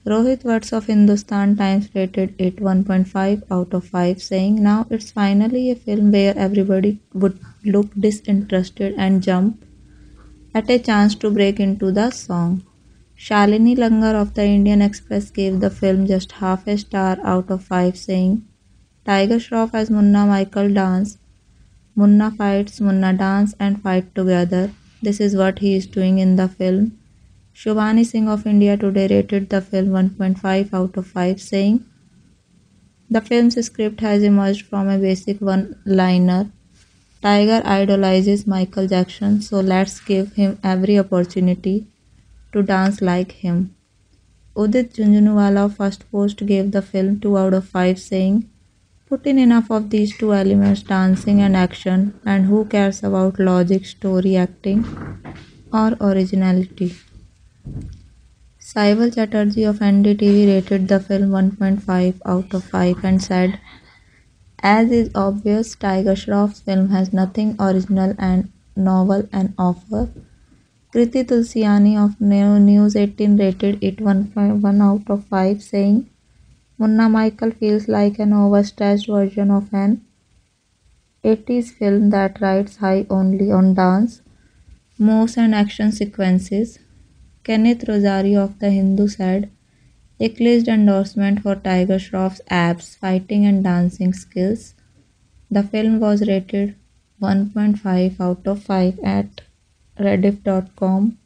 Rohit Vats of Hindustan Times rated it 1.5 out of 5, saying, Now it's finally a film where everybody would look disinterested and jump at a chance to break into the song. Shalini Langer of the Indian Express gave the film just half a star out of 5, saying, Tiger Shroff as Munna Michael dance. Munna fights, Munna dance and fight together. This is what he is doing in the film. Suhani Singh of India Today rated the film 1.5 out of 5, saying, The film's script has emerged from a basic one liner. Tiger idolizes Michael Jackson, so let's give him every opportunity to dance like him. Udit Jhunjhunwala First Post gave the film 2 out of 5, saying, Put in enough of these two elements, dancing and action, and who cares about logic, story, acting, or originality? Saibal Chatterjee of NDTV rated the film 1.5 out of 5 and said, As is obvious, Tiger Shroff's film has nothing original and novel and offer. Kriti Tulsiani of News 18 rated it 1.1 out of 5, saying, Munna Michael feels like an overstretched version of an 80s film that rides high only on dance, moves, and action sequences. Kenneth Rosario of The Hindu said, a Eclipsed endorsement for Tiger Shroff's abs, fighting and dancing skills. The film was rated 1.5 out of 5 at rediff.com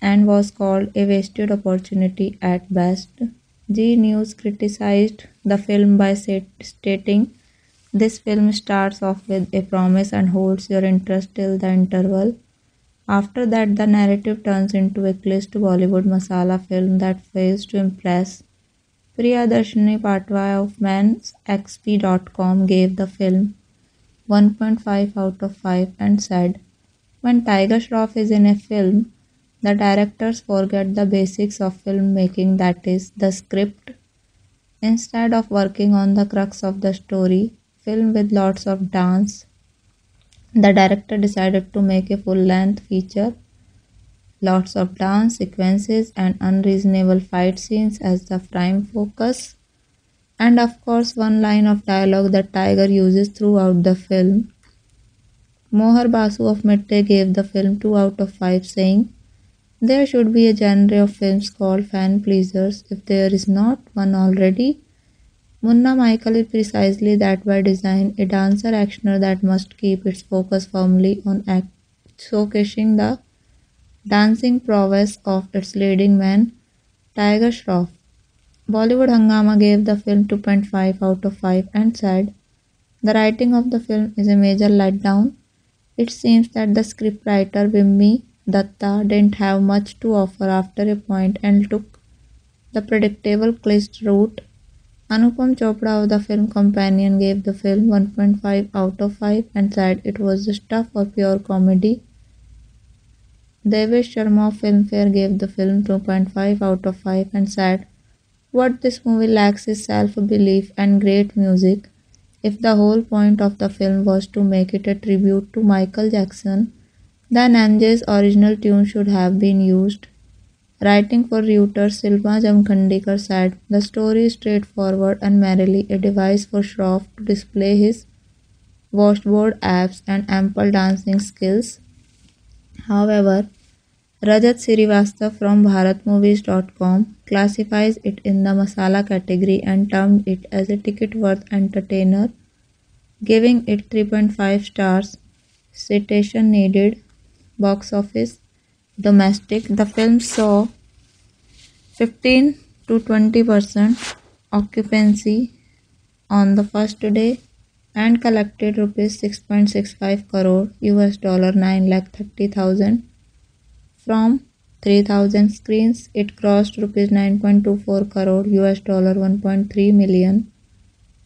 and was called a wasted opportunity at best. Zee News criticized the film by stating, This film starts off with a promise and holds your interest till the interval. After that, the narrative turns into a glitched Bollywood masala film that fails to impress. Priyadarshini Patwa of MensXP.com gave the film 1.5 out of 5 and said, When Tiger Shroff is in a film, the directors forget the basics of filmmaking that is, the script. Instead of working on the crux of the story, film with lots of dance, the director decided to make a full length feature, lots of dance sequences and unreasonable fight scenes as the prime focus, and of course, one line of dialogue that Tiger uses throughout the film. Mohar Basu of Midday gave the film 2 out of 5, saying, There should be a genre of films called fan pleasers if there is not one already. Munna Michael is precisely that by design, a dancer actioner that must keep its focus firmly on showcasing the dancing prowess of its leading man, Tiger Shroff. Bollywood Hungama gave the film 2.5 out of 5 and said, The writing of the film is a major letdown. It seems that the scriptwriter Vimmi Datta didn't have much to offer after a point and took the predictable cliché route. Anupam Chopra of the film Companion gave the film 1.5 out of 5 and said it was the stuff of pure comedy. Devesh Sharma of Filmfare gave the film 2.5 out of 5 and said, What this movie lacks is self belief and great music. If the whole point of the film was to make it a tribute to Michael Jackson, then MJ's original tune should have been used. Writing for Reuters, Shilpa Jamkhandikar said, The story is straightforward and merely a device for Shroff to display his washboard abs and ample dancing skills. However, Rajat Srivastava from BharatMovies.com classifies it in the masala category and termed it as a ticket worth entertainer, giving it 3.5 stars. Citation needed. Box office domestic. The film saw 15 to 20 percent occupancy on the first day and collected rupees 6.65 crore US dollar 9 lakh 30 thousand from 3000 screens it crossed rupees 9.24 crore US dollar 1.3 million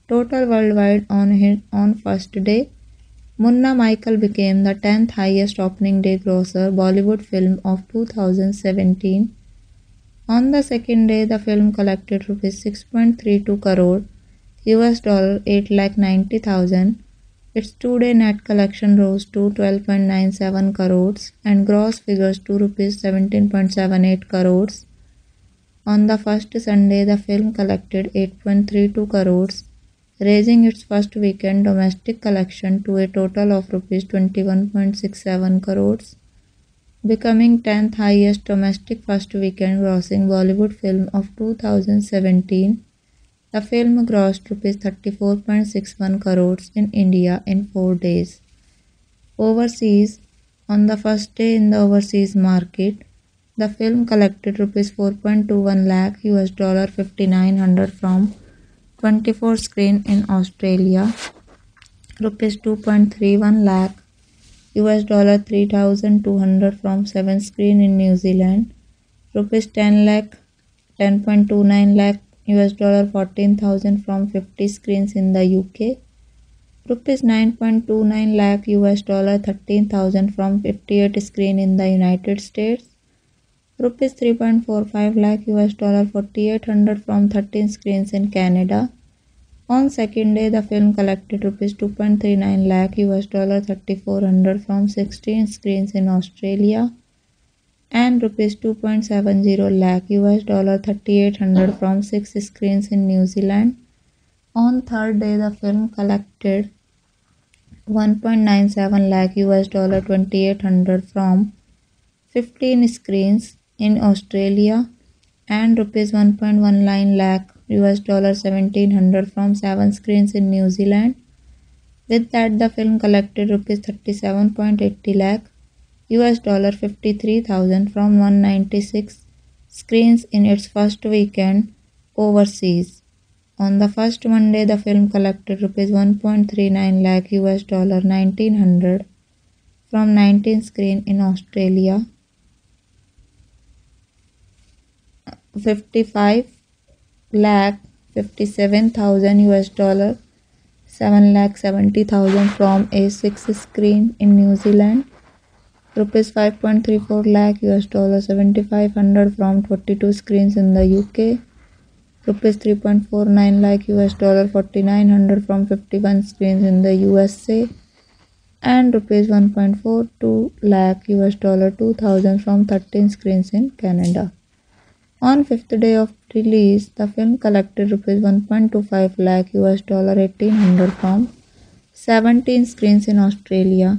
total worldwide on hit on first day Munna Michael became the 10th highest opening day grosser Bollywood film of 2017. On the second day, the film collected rupees 6.32 crore, US dollar 8 lakh 90 thousand. Its two-day net collection rose to 12.97 crores and gross figures to rupees 17.78 crores. On the first Sunday, the film collected 8.32 crores raising its first weekend domestic collection to a total of rupees 21.67 crores, becoming 10th highest domestic first weekend grossing Bollywood film of 2017. The film grossed rupees 34.61 crores in India in 4 days. Overseas, on the first day in the overseas market, the film collected rupees 4.21 lakh US dollar 5900 from 24 screen in Australia, rupees 2.31 lakh, US dollar 3200 from 7 screen in New Zealand, rupees 10 lakh, 10.29 lakh, US dollar 14,000 from 50 screens in the UK, rupees 9.29 lakh, US dollar 13,000 from 58 screen in the United States, rupees 3.45 lakh US dollar 4800 from 13 screens in Canada. On second day, the film collected rupees 2.39 lakh US dollar 3400 from 16 screens in Australia and rupees 2.70 lakh US dollar 3800 from 6 screens in New Zealand. On third day, the film collected 1.97 lakh US dollar 2800 from 15 screens in Australia and rupees 1.19 lakh US dollar 1700 from 7 screens in New Zealand. With that the film collected rupees 37.80 lakh US dollar 53,000 from 196 screens in its first weekend overseas. On the first Monday the film collected rupees 1.39 lakh US dollar 1900 from 19 screen in Australia 55 lakh 57,000 US dollar 7 lakh 70,000 from a 6 screen in New Zealand rupees 5.34 lakh US dollar 7500 from 42 screens in the UK rupees 3.49 lakh US dollar 4900 from 51 screens in the USA and rupees 1.42 lakh US dollar 2000 from 13 screens in Canada. On fifth day of release, the film collected rupees 1.25 lakh US dollar 1800 from 17 screens in Australia.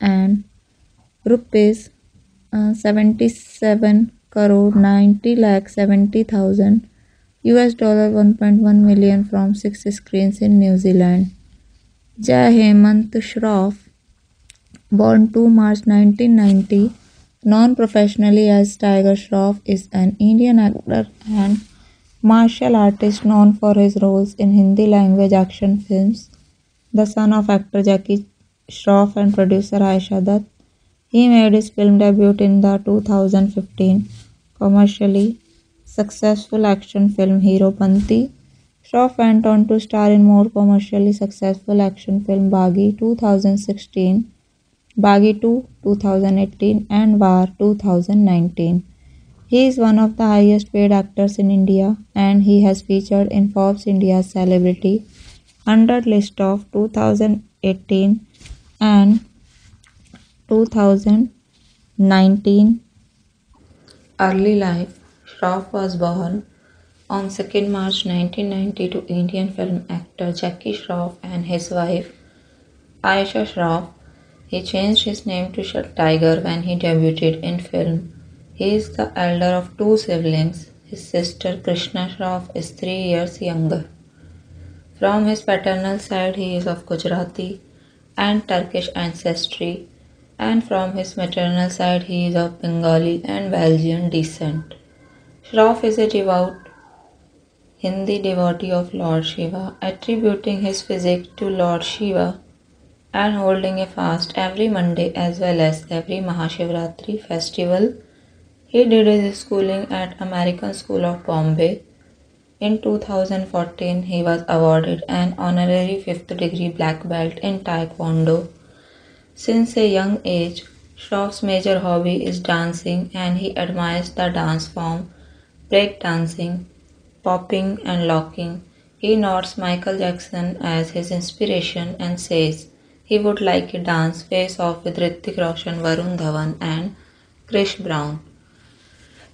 And rupees uh, 77 crore 90 lakh 70 thousand US dollar 1.1 million from 6 screens in New Zealand. Jai Hemant Shroff, born 2 March 1990, known professionally as Tiger Shroff, is an Indian actor and martial artist known for his roles in Hindi language action films. The son of actor Jackie Shroff and producer Aisha Dutt, he made his film debut in the 2015 commercially successful action film Heropanti. Shroff went on to star in more commercially successful action film Baaghi 2016 Baaghi 2 2018 and War 2019. He is one of the highest paid actors in India and he has featured in Forbes India's Celebrity 100 list of 2018 and 2019. Early life Shroff was born on 2nd March 1990 to Indian film actor Jackie Shroff and his wife Aisha Shroff. He changed his name to Tiger when he debuted in film. He is the elder of two siblings. His sister Krishna Shroff is three years younger. From his paternal side, he is of Gujarati and Turkish ancestry, and from his maternal side, he is of Bengali and Belgian descent. Shroff is a devout Hindi devotee of Lord Shiva, attributing his physique to Lord Shiva and holding a fast every Monday as well as every Mahashivratri festival. He did his schooling at American School of Bombay. In 2014, he was awarded an honorary 5th degree black belt in Taekwondo. Since a young age, Shroff's major hobby is dancing and he admires the dance form breakdancing, popping, and locking. He notes Michael Jackson as his inspiration and says, he would like a dance face off with Hrithik Roshan, Varun Dhawan, and Chris Brown.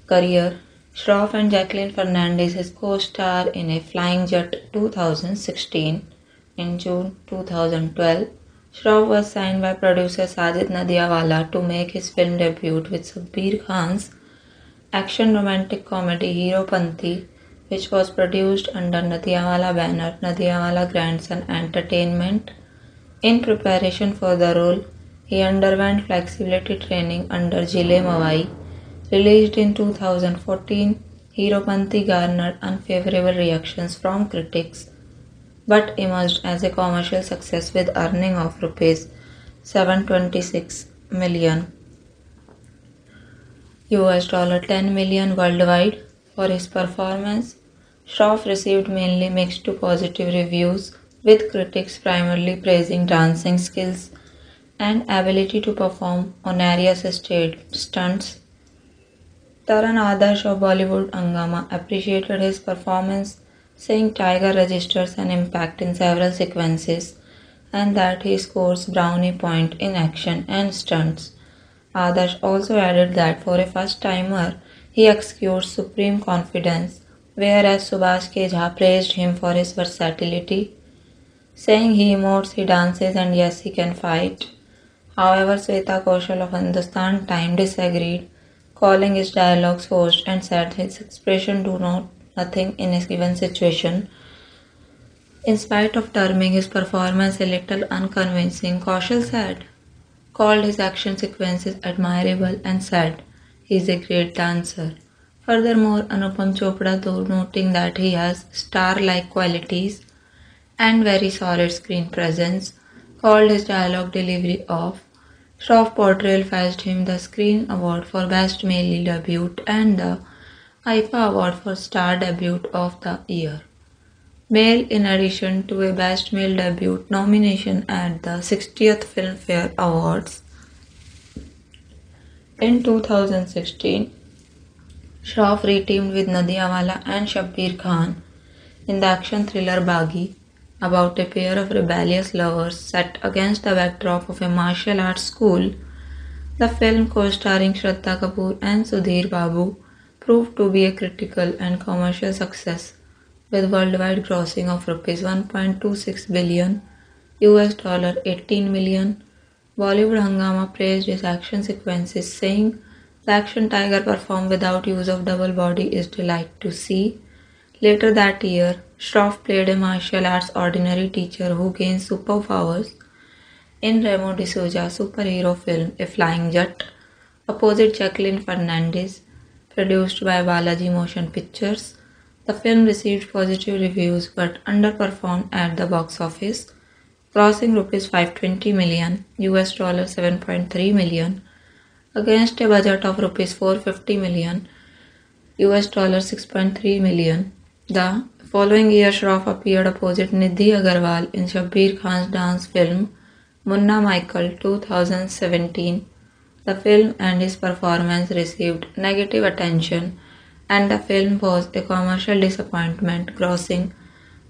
Career Shroff and Jacqueline Fernandez his co-star in a Flying Jatt 2016. In June 2012, Shroff was signed by producer Sajid Nadiadwala to make his film debut with Sabbir Khan's action romantic comedy Heropanti, which was produced under Nadiadwala banner Nadiadwala Grandson Entertainment. In preparation for the role, he underwent flexibility training under Jile Mawai. Released in 2014, Heropanti garnered unfavorable reactions from critics but emerged as a commercial success with earning of rupees 726 million US dollar 10 million worldwide for his performance. Shroff received mainly mixed to positive reviews with critics primarily praising dancing skills and ability to perform on various stage stunts. Taran Adarsh of Bollywood Hungama appreciated his performance, saying Tiger registers an impact in several sequences and that he scores brownie point in action and stunts. Adarsh also added that for a first timer, he exudes supreme confidence, whereas Subhash K. Jha praised him for his versatility saying he emotes, he dances, and yes, he can fight. However, Sweta Kaushal of Hindustan Time disagreed, calling his dialogues forced and said his expression do not nothing in a given situation. In spite of terming his performance a little unconvincing, Kaushal said, called his action sequences admirable and said, he is a great dancer. Furthermore, Anupam Chopra, though noting that he has star-like qualities, and very solid screen presence, called his dialogue delivery off. Shroff portrayal fetched him the Screen Award for Best Male Debut and the IIFA Award for Star Debut of the Year. Male in addition to a Best Male Debut nomination at the 60th Filmfare Awards. In 2016, Shroff reteamed with Nadiadwala and Shabir Khan in the action thriller Baaghi about a pair of rebellious lovers set against the backdrop of a martial arts school, the film co-starring Shraddha Kapoor and Sudhir Babu proved to be a critical and commercial success with worldwide grossing of rupees 1.26 billion US dollar 18 million. Bollywood Hungama praised his action sequences saying the action tiger performed without use of double body is delight to see. Later that year, Shroff played a martial arts ordinary teacher who gains superpowers in Remo D'Souza superhero film A Flying Jatt. opposite Jacqueline Fernandez, produced by Balaji Motion Pictures. The film received positive reviews but underperformed at the box office, crossing rupees 520 million, US dollar 7.3 million, against a budget of rupees 450 million, US dollar 6.3 million. The following year, Shroff appeared opposite Nidhi Agarwal in Shabbir Khan's dance film Munna Michael 2017. The film and his performance received negative attention and the film was a commercial disappointment grossing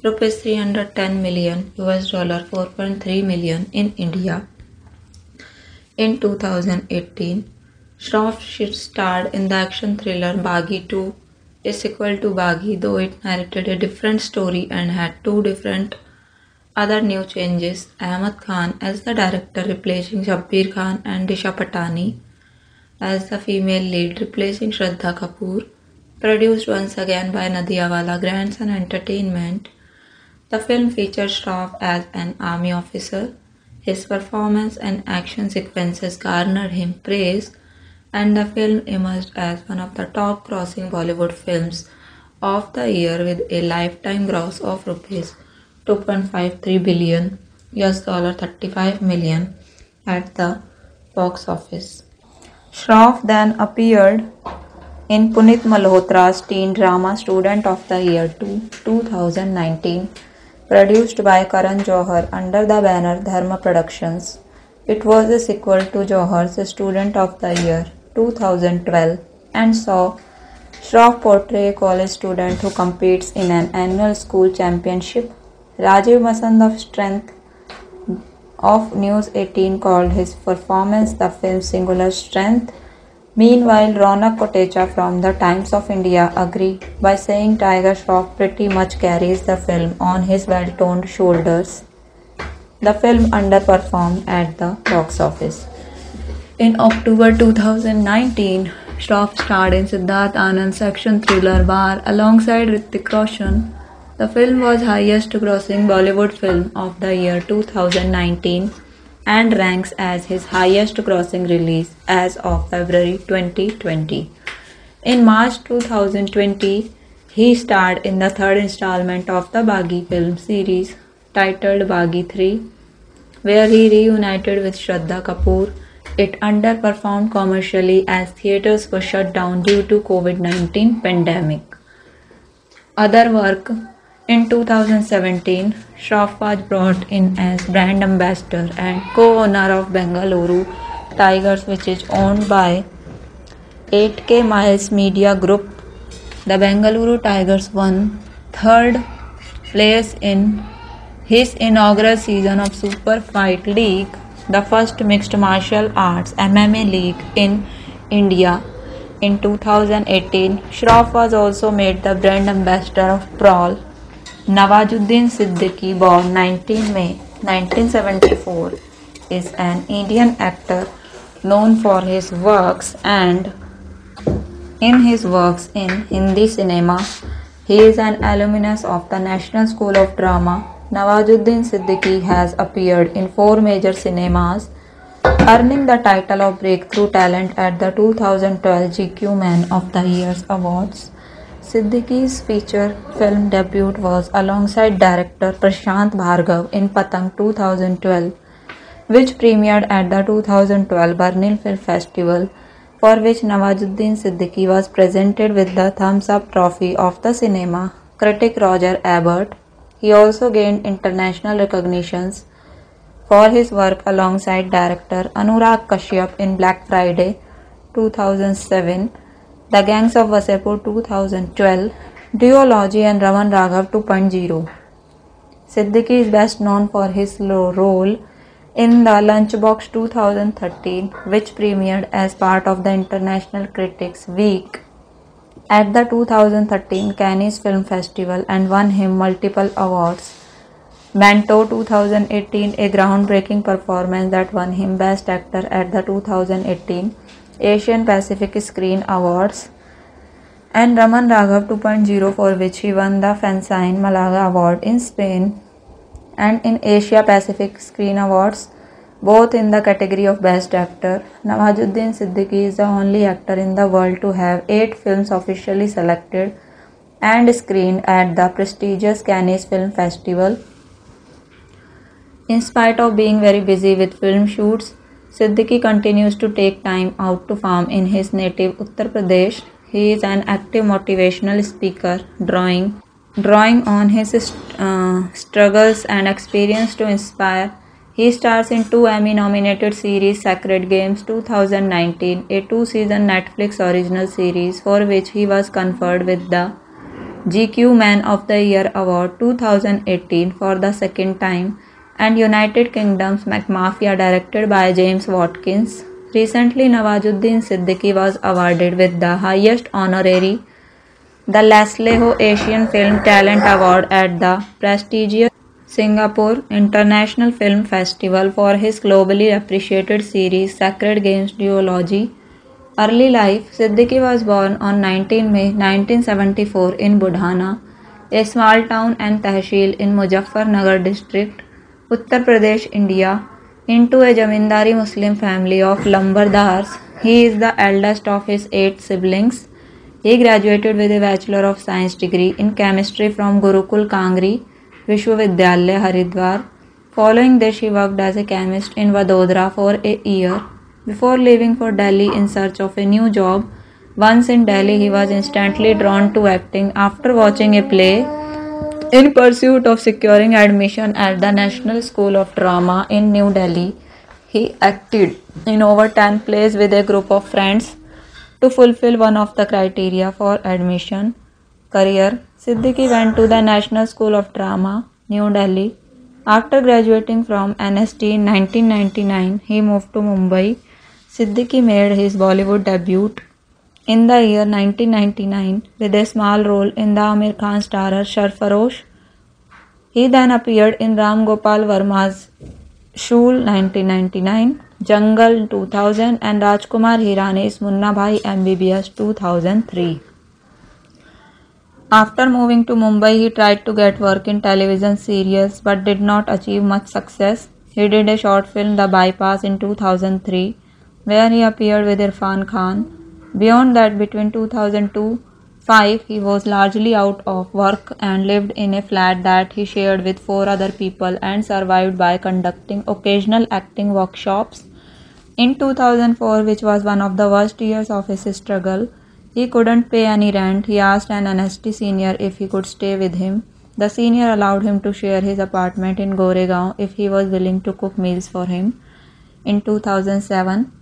rupees 310 million US dollar 4.3 million in India. In 2018, Shroff starred in the action thriller Baaghi 2, a sequel to Baaghi though it narrated a different story and had two different other new changes. Ahmed Khan as the director replacing Shabbir Khan and Disha Patani as the female lead replacing Shraddha Kapoor. Produced once again by Nadiadwala Grandson Entertainment. The film features Shroff as an army officer. His performance and action sequences garnered him praise and the film emerged as one of the top grossing Bollywood films of the year with a lifetime gross of rupees 2.53 billion US dollar 35 million at the box office. Shroff then appeared in Punit Malhotra's teen drama Student of the Year 2 2019 produced by Karan Johar under the banner Dharma Productions. It was a sequel to Johar's Student of the Year 2012 and saw Shroff portray a college student who competes in an annual school championship. Rajiv Masand of Strength of News 18 called his performance the film's singular strength. Meanwhile, Ronak Kotecha from the Times of India agreed by saying Tiger Shroff pretty much carries the film on his well-toned shoulders. The film underperformed at the box office. In October 2019, Shroff starred in Siddharth Anand's action thriller War alongside Hrithik Roshan. The film was highest grossing Bollywood film of the year 2019 and ranks as his highest grossing release as of February 2020. In March 2020, he starred in the third installment of the Baaghi film series titled Baaghi 3, where he reunited with Shraddha Kapoor it underperformed commercially as theaters were shut down due to COVID-19 pandemic. Other work in 2017, Shroff was brought in as brand ambassador and co-owner of Bengaluru Tigers which is owned by 8K Miles Media Group. The Bengaluru Tigers won third place in his inaugural season of Super Fight League the first mixed martial arts MMA league in India. In 2018, Shroff was also made the brand ambassador of Prowl. Nawazuddin Siddiqui, born 19 May 1974, is an Indian actor known for his works and in his works in Hindi cinema. He is an alumnus of the National School of Drama Nawazuddin Siddiqui has appeared in four major cinemas, earning the title of Breakthrough Talent at the 2012 GQ Man of the Year Awards. Siddiqui's feature film debut was alongside director Prashant Bhargav in Patang 2012, which premiered at the 2012 Berlin Film Festival, for which Nawazuddin Siddiqui was presented with the Thumbs Up Trophy of the cinema. Critic Roger Ebert he also gained international recognitions for his work alongside director Anurag Kashyap in Black Friday 2007, The Gangs of Wasseypur 2012, Duology and Raman Raghav 2.0. Siddiqui is best known for his role in The Lunchbox 2013, which premiered as part of the International Critics Week at the 2013 Cannes Film Festival and won him multiple awards. Manto 2018, a groundbreaking performance that won him Best Actor at the 2018 Asian Pacific Screen Awards, and Raman Raghav 2.0, for which he won the Fanzine Malaga Award in Spain. And in Asia Pacific Screen Awards, both in the category of Best Actor. Nawazuddin Siddiqui is the only actor in the world to have eight films officially selected and screened at the prestigious Cannes Film Festival. In spite of being very busy with film shoots, Siddiqui continues to take time out to farm in his native Uttar Pradesh. He is an active motivational speaker, drawing, drawing on his uh, struggles and experience to inspire he stars in two Emmy nominated series Sacred Games 2019, a two season Netflix original series for which he was conferred with the GQ Man of the Year Award 2018 for the second time, and United Kingdom's McMafia directed by James Watkins. Recently, Nawazuddin Siddiqui was awarded with the highest honorary, the Laszlo Asian Film Talent Award at the prestigious Singapore International Film Festival for his globally appreciated series Sacred Games Duology. Early life Siddiqui was born on 19 May 1974 in Budhana, a small town and tehsil in Muzaffarnagar district, Uttar Pradesh, India, into a Jamindari Muslim family of Lambardars. He is the eldest of his eight siblings. He graduated with a Bachelor of Science degree in chemistry from Gurukul Kangri Vishwavidyalaya, Haridwar. Following this, she worked as a chemist in Vadodara for a year before leaving for Delhi in search of a new job. Once in Delhi, he was instantly drawn to acting after watching a play. In pursuit of securing admission at the National School of Drama in New Delhi, he acted in over 10 plays with a group of friends to fulfill one of the criteria for admission. Career Siddiqui went to the National School of Drama, New Delhi. After graduating from NSD in 1999, he moved to Mumbai. Siddiqui made his Bollywood debut in the year 1999 with a small role in the Aamir Khan starrer Sarfarosh. He then appeared in Ram Gopal Varma's Shool 1999, Jungle 2000 and Rajkumar Hirani's Munna Bhai MBBS 2003. After moving to Mumbai, he tried to get work in television serials but did not achieve much success. He did a short film, The Bypass, in 2003, where he appeared with Irfan Khan. Beyond that, between 2002 5, he was largely out of work and lived in a flat that he shared with four other people and survived by conducting occasional acting workshops. In 2004, which was one of the worst years of his struggle, he couldn't pay any rent. He asked an NSD senior if he could stay with him. The senior allowed him to share his apartment in Goregaon if he was willing to cook meals for him. In 2007,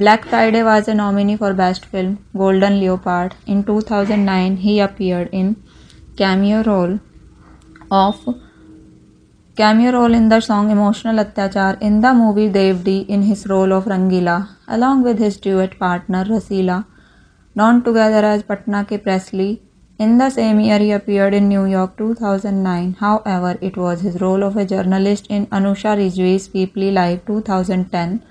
Black Friday was a nominee for Best Film, Golden Leopard. In 2009, he appeared in cameo role of cameo role in the song Emotional Atyachar in the movie Dev.D in his role of Rangila, along with his duet partner Rasila known together as Patna Ke Presley. In the same year, he appeared in New York 2009. However, it was his role of a journalist in Anusha Rijvi's Peepli Live 2010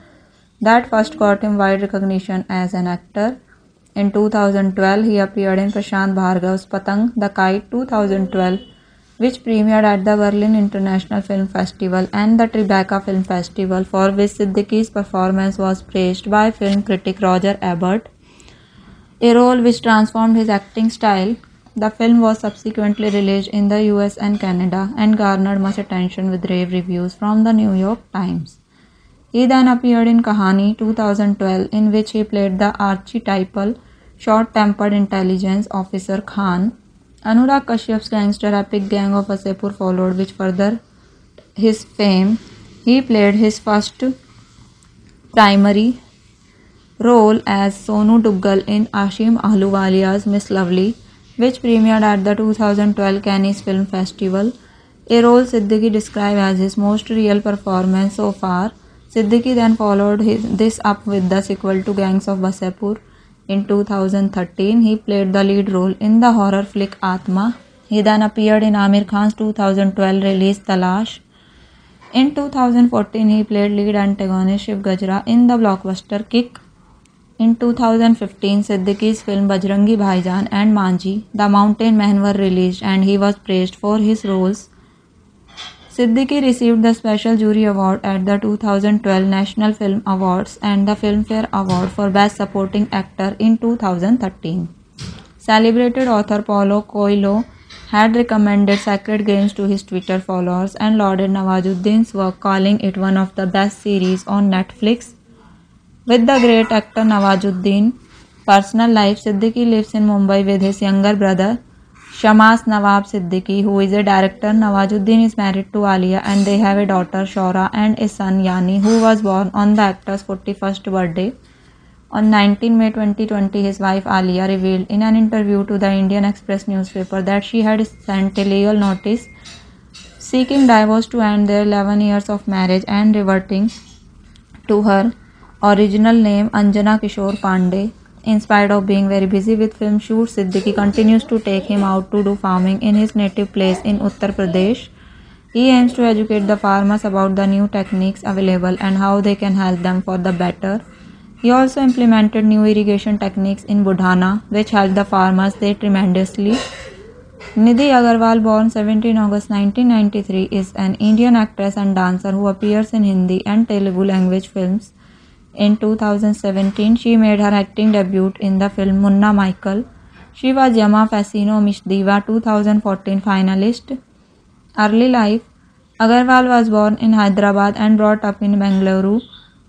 that first got him wide recognition as an actor. In 2012, he appeared in Prashant Bhargav's Patang the Kite 2012, which premiered at the Berlin International Film Festival and the Tribeca Film Festival, for which Siddiqui's performance was praised by film critic Roger Ebert a role which transformed his acting style. The film was subsequently released in the US and Canada and garnered much attention with rave reviews from the New York Times. He then appeared in Kahani 2012, in which he played the archetypal short tempered intelligence officer Khan. Anurag Kashyap's gangster epic Gang of Wasseypur followed, which furthered his fame. He played his first primary role as Sonu Duggal in Asim Ahluwalia's Miss Lovely, which premiered at the 2012 Cannes Film Festival, a role Siddiqui described as his most real performance so far. Siddiqui then followed his, this up with the sequel to Gangs of Wasseypur. In 2013, he played the lead role in the horror flick Atma. He then appeared in Aamir Khan's 2012 release Talash. In 2014, he played lead antagonist Shiv Gajra in the blockbuster Kick. In 2015, Siddiqui's film Bajrangi Bhaijaan and Manjhi, The Mountain Man were released and he was praised for his roles. Siddiqui received the Special Jury Award at the 2012 National Film Awards and the Filmfare Award for Best Supporting Actor in 2013. Celebrated author Paulo Coelho had recommended Sacred Games to his Twitter followers and lauded Nawazuddin's work, calling it one of the best series on Netflix. With the great actor Nawazuddin, personal life Siddiqui lives in Mumbai with his younger brother Shamas Nawab Siddiqui, who is a director. Nawazuddin is married to Alia and they have a daughter Shora and a son Yani, who was born on the actor's 41st birthday. On 19 May 2020, his wife Alia revealed in an interview to the Indian Express newspaper that she had sent a legal notice seeking divorce to end their 11 years of marriage and reverting to her original name Anjana Kishore Pandey. In spite of being very busy with film shoots, Siddiqui continues to take him out to do farming in his native place in Uttar Pradesh. He aims to educate the farmers about the new techniques available and how they can help them for the better. He also implemented new irrigation techniques in Budhana, which helped the farmers there tremendously. Nidhi Agarwal, born 17 August 1993, is an Indian actress and dancer who appears in Hindi and Telugu language films. In 2017, she made her acting debut in the film Munna Michael. She was Yama Fascino Miss Diva 2014 finalist. Early life Agarwal was born in Hyderabad and brought up in Bengaluru.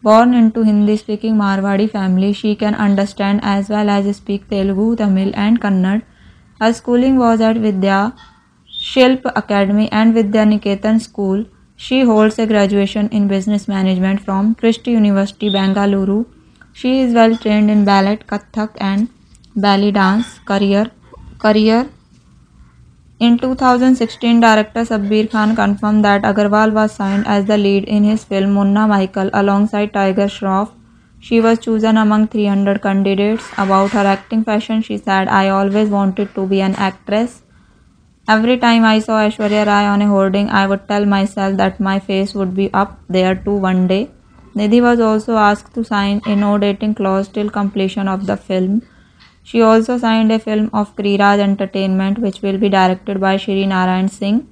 Born into Hindi speaking Marwadi family, she can understand as well as speak Telugu, Tamil, and Kannada. Her schooling was at Vidya Shilp Academy and Vidya Niketan School. She holds a graduation in business management from Christy University, Bengaluru. She is well trained in ballet, kathak, and belly dance. Career, career. In 2016, director Sabbir Khan confirmed that Agarwal was signed as the lead in his film Munna Michael alongside Tiger Shroff. She was chosen among 300 candidates. About her acting passion, she said, I always wanted to be an actress. Every time I saw Aishwarya Rai on a hoarding, I would tell myself that my face would be up there too one day. Nidhi was also asked to sign a no dating clause till completion of the film. She also signed a film of Kriraj Entertainment which will be directed by Shri Narayan Singh.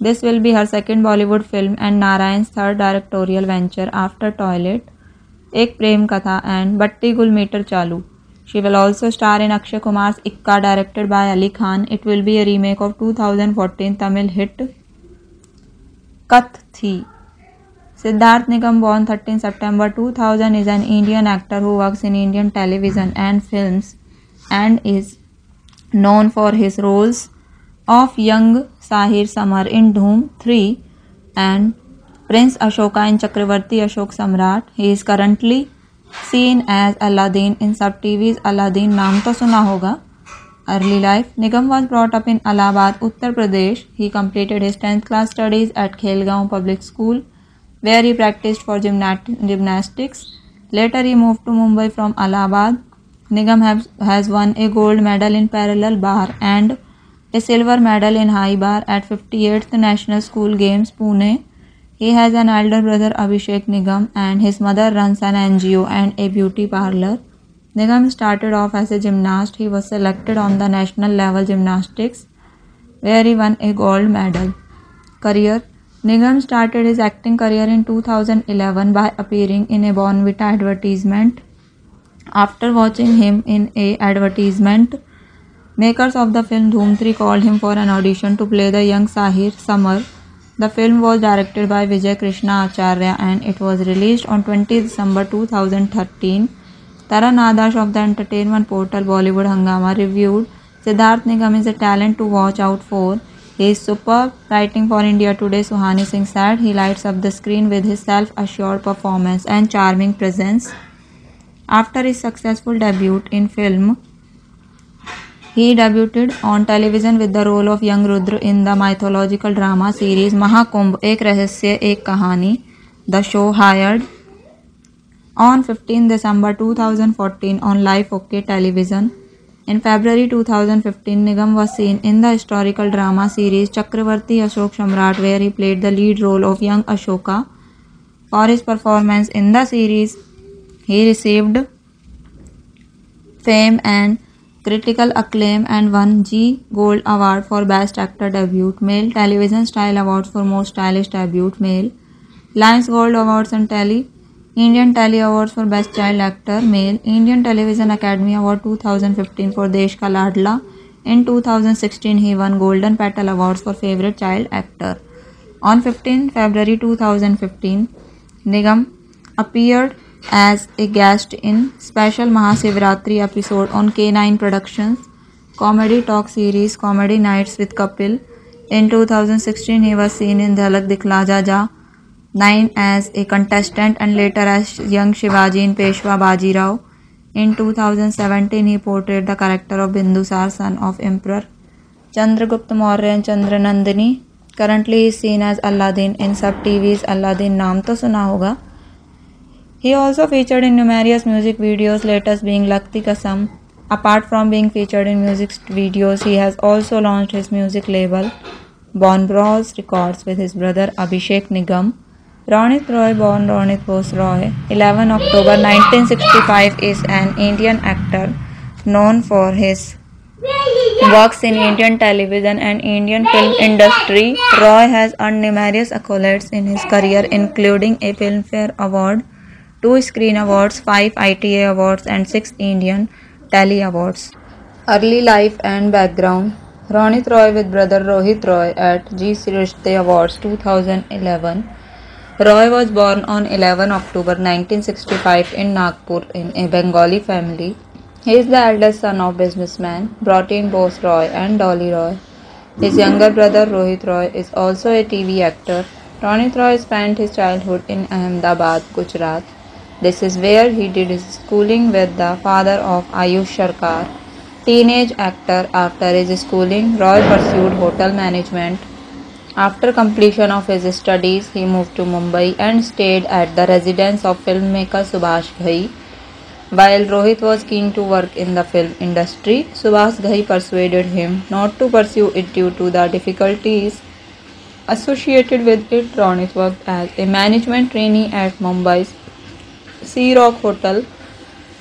This will be her second Bollywood film and Narayan's third directorial venture after Toilet, Ek Prem Katha and Batti Gul Meter Chalu. She will also star in Akshay Kumar's Ikka directed by Ali Khan. It will be a remake of 2014 Tamil hit Kath Thi. Siddharth Nigam, born 13 September 2000, is an Indian actor who works in Indian television and films and is known for his roles of young Sahir Samar in Dhoom 3 and Prince Ashoka in Chakravarti Ashok Samrat. He is currently seen as Aladdin in Sab TV's Aladdin Naam Toh Suna Hoga. Early life Nigam was brought up in Allahabad Uttar Pradesh he completed his tenth class studies at Khelgaon public school where he practice for gymnastics later he move to Mumbai from Allahabad Nigam has won a gold medal in parallel bar and a silver medal in high bar at fifty eighth national school games Pune he has an elder brother Abhishek Nigam and his mother runs an NGO and a beauty parlor. Nigam started off as a gymnast. He was selected on the national level gymnastics where he won a gold medal. Career Nigam started his acting career in 2011 by appearing in a Bournvita advertisement. After watching him in a advertisement, makers of the film Dhoom 3 called him for an audition to play the young Sahir Samar the film was directed by Vijay Krishna Acharya and it was released on 20 December 2013. Taran Adarsh of the entertainment portal Bollywood Hungama reviewed Siddharth Nigam is a talent to watch out for. He is superb. Writing for India Today, Suhani Singh said he lights up the screen with his self assured performance and charming presence. After his successful debut in film, he debuted on television with the role of young Rudra in the mythological drama series Mahakumbh Ek Rahasya Ek Kahani. The show hired on 15 December 2014 on Live OK television. In February 2015, Nigam was seen in the historical drama series Chakravarti Ashok Shamrat where he played the lead role of young Ashoka. For his performance in the series, he received fame and critical acclaim and won Zee Gold Award for Best Actor Debut, Male Television Style Award for Most Stylish Debut, Male, Lions Gold Awards and Telly, Indian Telly Awards for Best Child Actor, Male, Indian Television Academy Award 2015 for Desh Ka Ladla. In 2016, he won Golden Petal Awards for Favorite Child Actor. On 15 February 2015, Nigam appeared as a guest in special Mahashivratri episode on K9 Productions comedy talk series Comedy Nights with Kapil. In 2016, he was seen in Dhalak Dikhla Ja Ja 9 as a contestant and later as young Shivaji in Peshwa Bajirao. In 2017, he portrayed the character of Bindusar, son of Emperor Chandragupta Maurya and Chandranandini. Currently, he is seen as Aladdin in sub TV's Aladdin नाम तो सुना होगा he also featured in numerous music videos, latest being Lagti Kasam. Apart from being featured in music videos, he has also launched his music label, Bon Bros Records, with his brother Abhishek Nigam. Ronit Roy, born Ronit Bose Roy, 11 October 1965, is an Indian actor known for his works in Indian television and Indian film industry. Roy has earned numerous accolades in his career, including a Filmfare Award 2 Screen Awards, 5 ITA Awards, and 6 Indian Telly Awards. Early life and background Ronit Roy with brother Rohit Roy at G Srishte Awards 2011. Roy was born on 11 October 1965 in Nagpur in a Bengali family. He is the eldest son of businessman Brotin Bose Roy and Dolly Roy. His younger brother Rohit Roy is also a TV actor. Ronit Roy spent his childhood in Ahmedabad, Gujarat. This is where he did his schooling with the father of Ayush Sarkar. Teenage actor after his schooling, Roy pursued hotel management. After completion of his studies, he moved to Mumbai and stayed at the residence of filmmaker Subhash Ghai. While Rohit was keen to work in the film industry, Subhash Ghai persuaded him not to pursue it due to the difficulties associated with it. Ronit worked as a management trainee at Mumbai's Sea Rock Hotel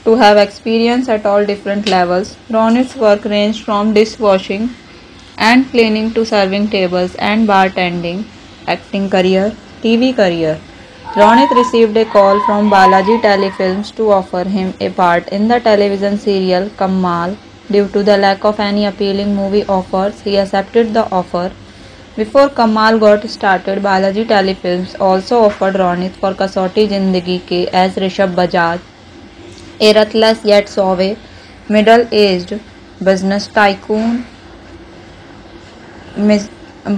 to have experience at all different levels. Ronit's work ranged from dishwashing and cleaning to serving tables and bartending, acting career, TV career. Ronit received a call from Balaji Telefilms to offer him a part in the television serial Kammal. Due to the lack of any appealing movie offers, he accepted the offer before Kamal got started Balaji telefilm also offered Ronit for Kasautii Zindagii Kay as Rishabh Bajaj ruthless yet suave middle aged business tycoon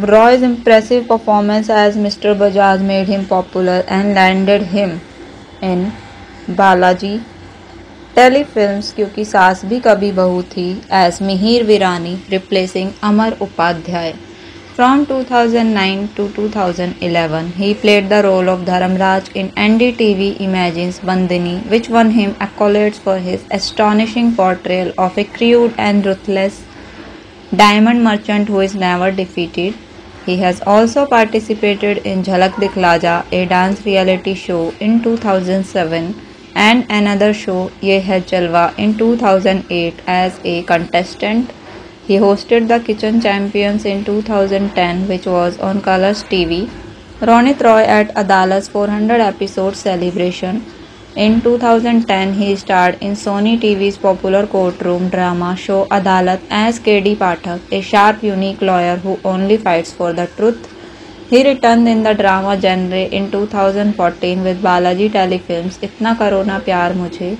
Roy's impressive performance as Mr Bajaj made him popular and landed him in Balaji telefilm Kyunki Saas Bhi Kabhi Bahu Thi as Mihir Virani replacing Amar Upadhyay From 2009 to 2011, he played the role of Dharamraj in NDTV Imagine's Bandini, which won him accolades for his astonishing portrayal of a crude and ruthless diamond merchant who is never defeated. He has also participated in Jhalak Dikhla Ja, a dance reality show in 2007 and another show Ye Hai Jalwa in 2008 as a contestant he hosted the Kitchen Champions in 2010, which was on Colors TV. Ronit Roy at Adalat's 400 episode celebration. In 2010, he starred in Sony TV's popular courtroom drama show Adalat as KD Pathak, a sharp, unique lawyer who only fights for the truth. He returned in the drama genre in 2014 with Balaji Telefilms Itna Karo Na Pyar Mujhe,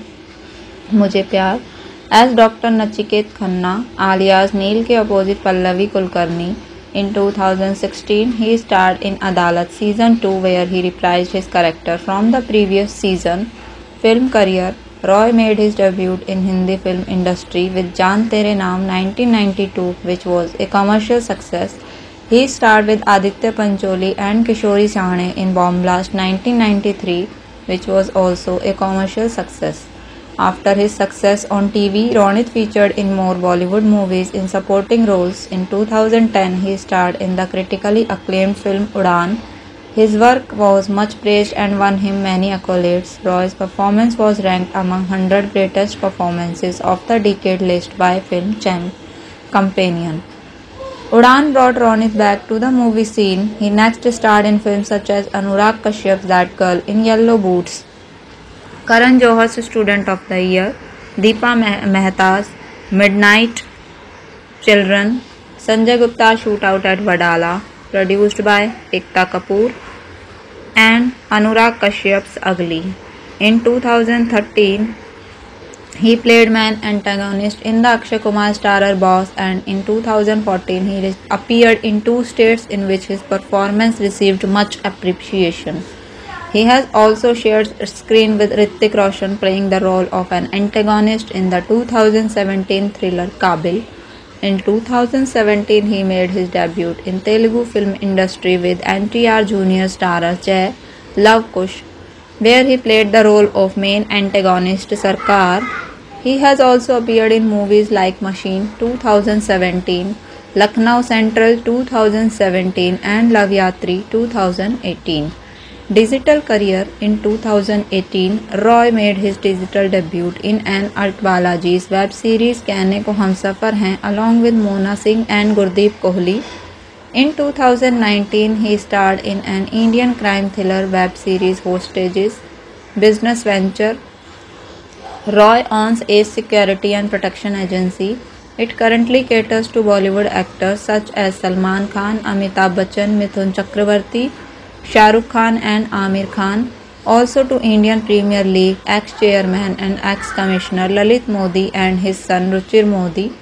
Mujhe Pyar as Dr. Nachiket Khanna, alias Neil ke opposite Pallavi Kulkarni. In 2016, he starred in Adalat season 2 where he reprised his character from the previous season. Film career Roy made his debut in Hindi film industry with Jaan Tere Naam 1992 which was a commercial success. He starred with Aditya Pancholi and Kishori Sahne in Bomb Blast 1993 which was also a commercial success. After his success on TV, Ronit featured in more Bollywood movies in supporting roles. In 2010, he starred in the critically acclaimed film Udaan. His work was much praised and won him many accolades. Roy's performance was ranked among 100 greatest performances of the decade list by Film Champ Companion. Udaan brought Ronit back to the movie scene. He next starred in films such as Anurag Kashyap's That Girl in Yellow Boots, Karan Johar's Student of the Year, Deepa Mehta's Midnight Children, Sanjay Gupta's Shootout at Wadala, produced by Ekta Kapoor, and Anurag Kashyap's Ugly. In 2013, he played main antagonist in the Akshay Kumar starrer Boss and in 2014 he appeared in two states in which his performance received much appreciation. He has also shared screen with Hrithik Roshan playing the role of an antagonist in the 2017 thriller Kaabil. In 2017 he made his debut in Telugu film industry with NTR Junior starrer Jai Love Kush where he played the role of main antagonist Sarkar. He has also appeared in movies like Machine 2017, Lucknow Central 2017 and Love Yatri 2018. Digital career In 2018, Roy made his digital debut in an Art Balaji's web series Kehne Ko Hum Safar Hain along with Mona Singh and Gurdeep Kohli. In 2019, he starred in an Indian crime thriller web series Hostages, business venture. Roy owns Ace Security and Protection Agency. It currently caters to Bollywood actors such as Salman Khan, Amitabh Bachchan, Mithun Chakrabarti, Shah Rukh Khan and Aamir Khan. Also to Indian Premier League ex-chairman and ex-commissioner Lalit Modi and his son Ruchir Modi.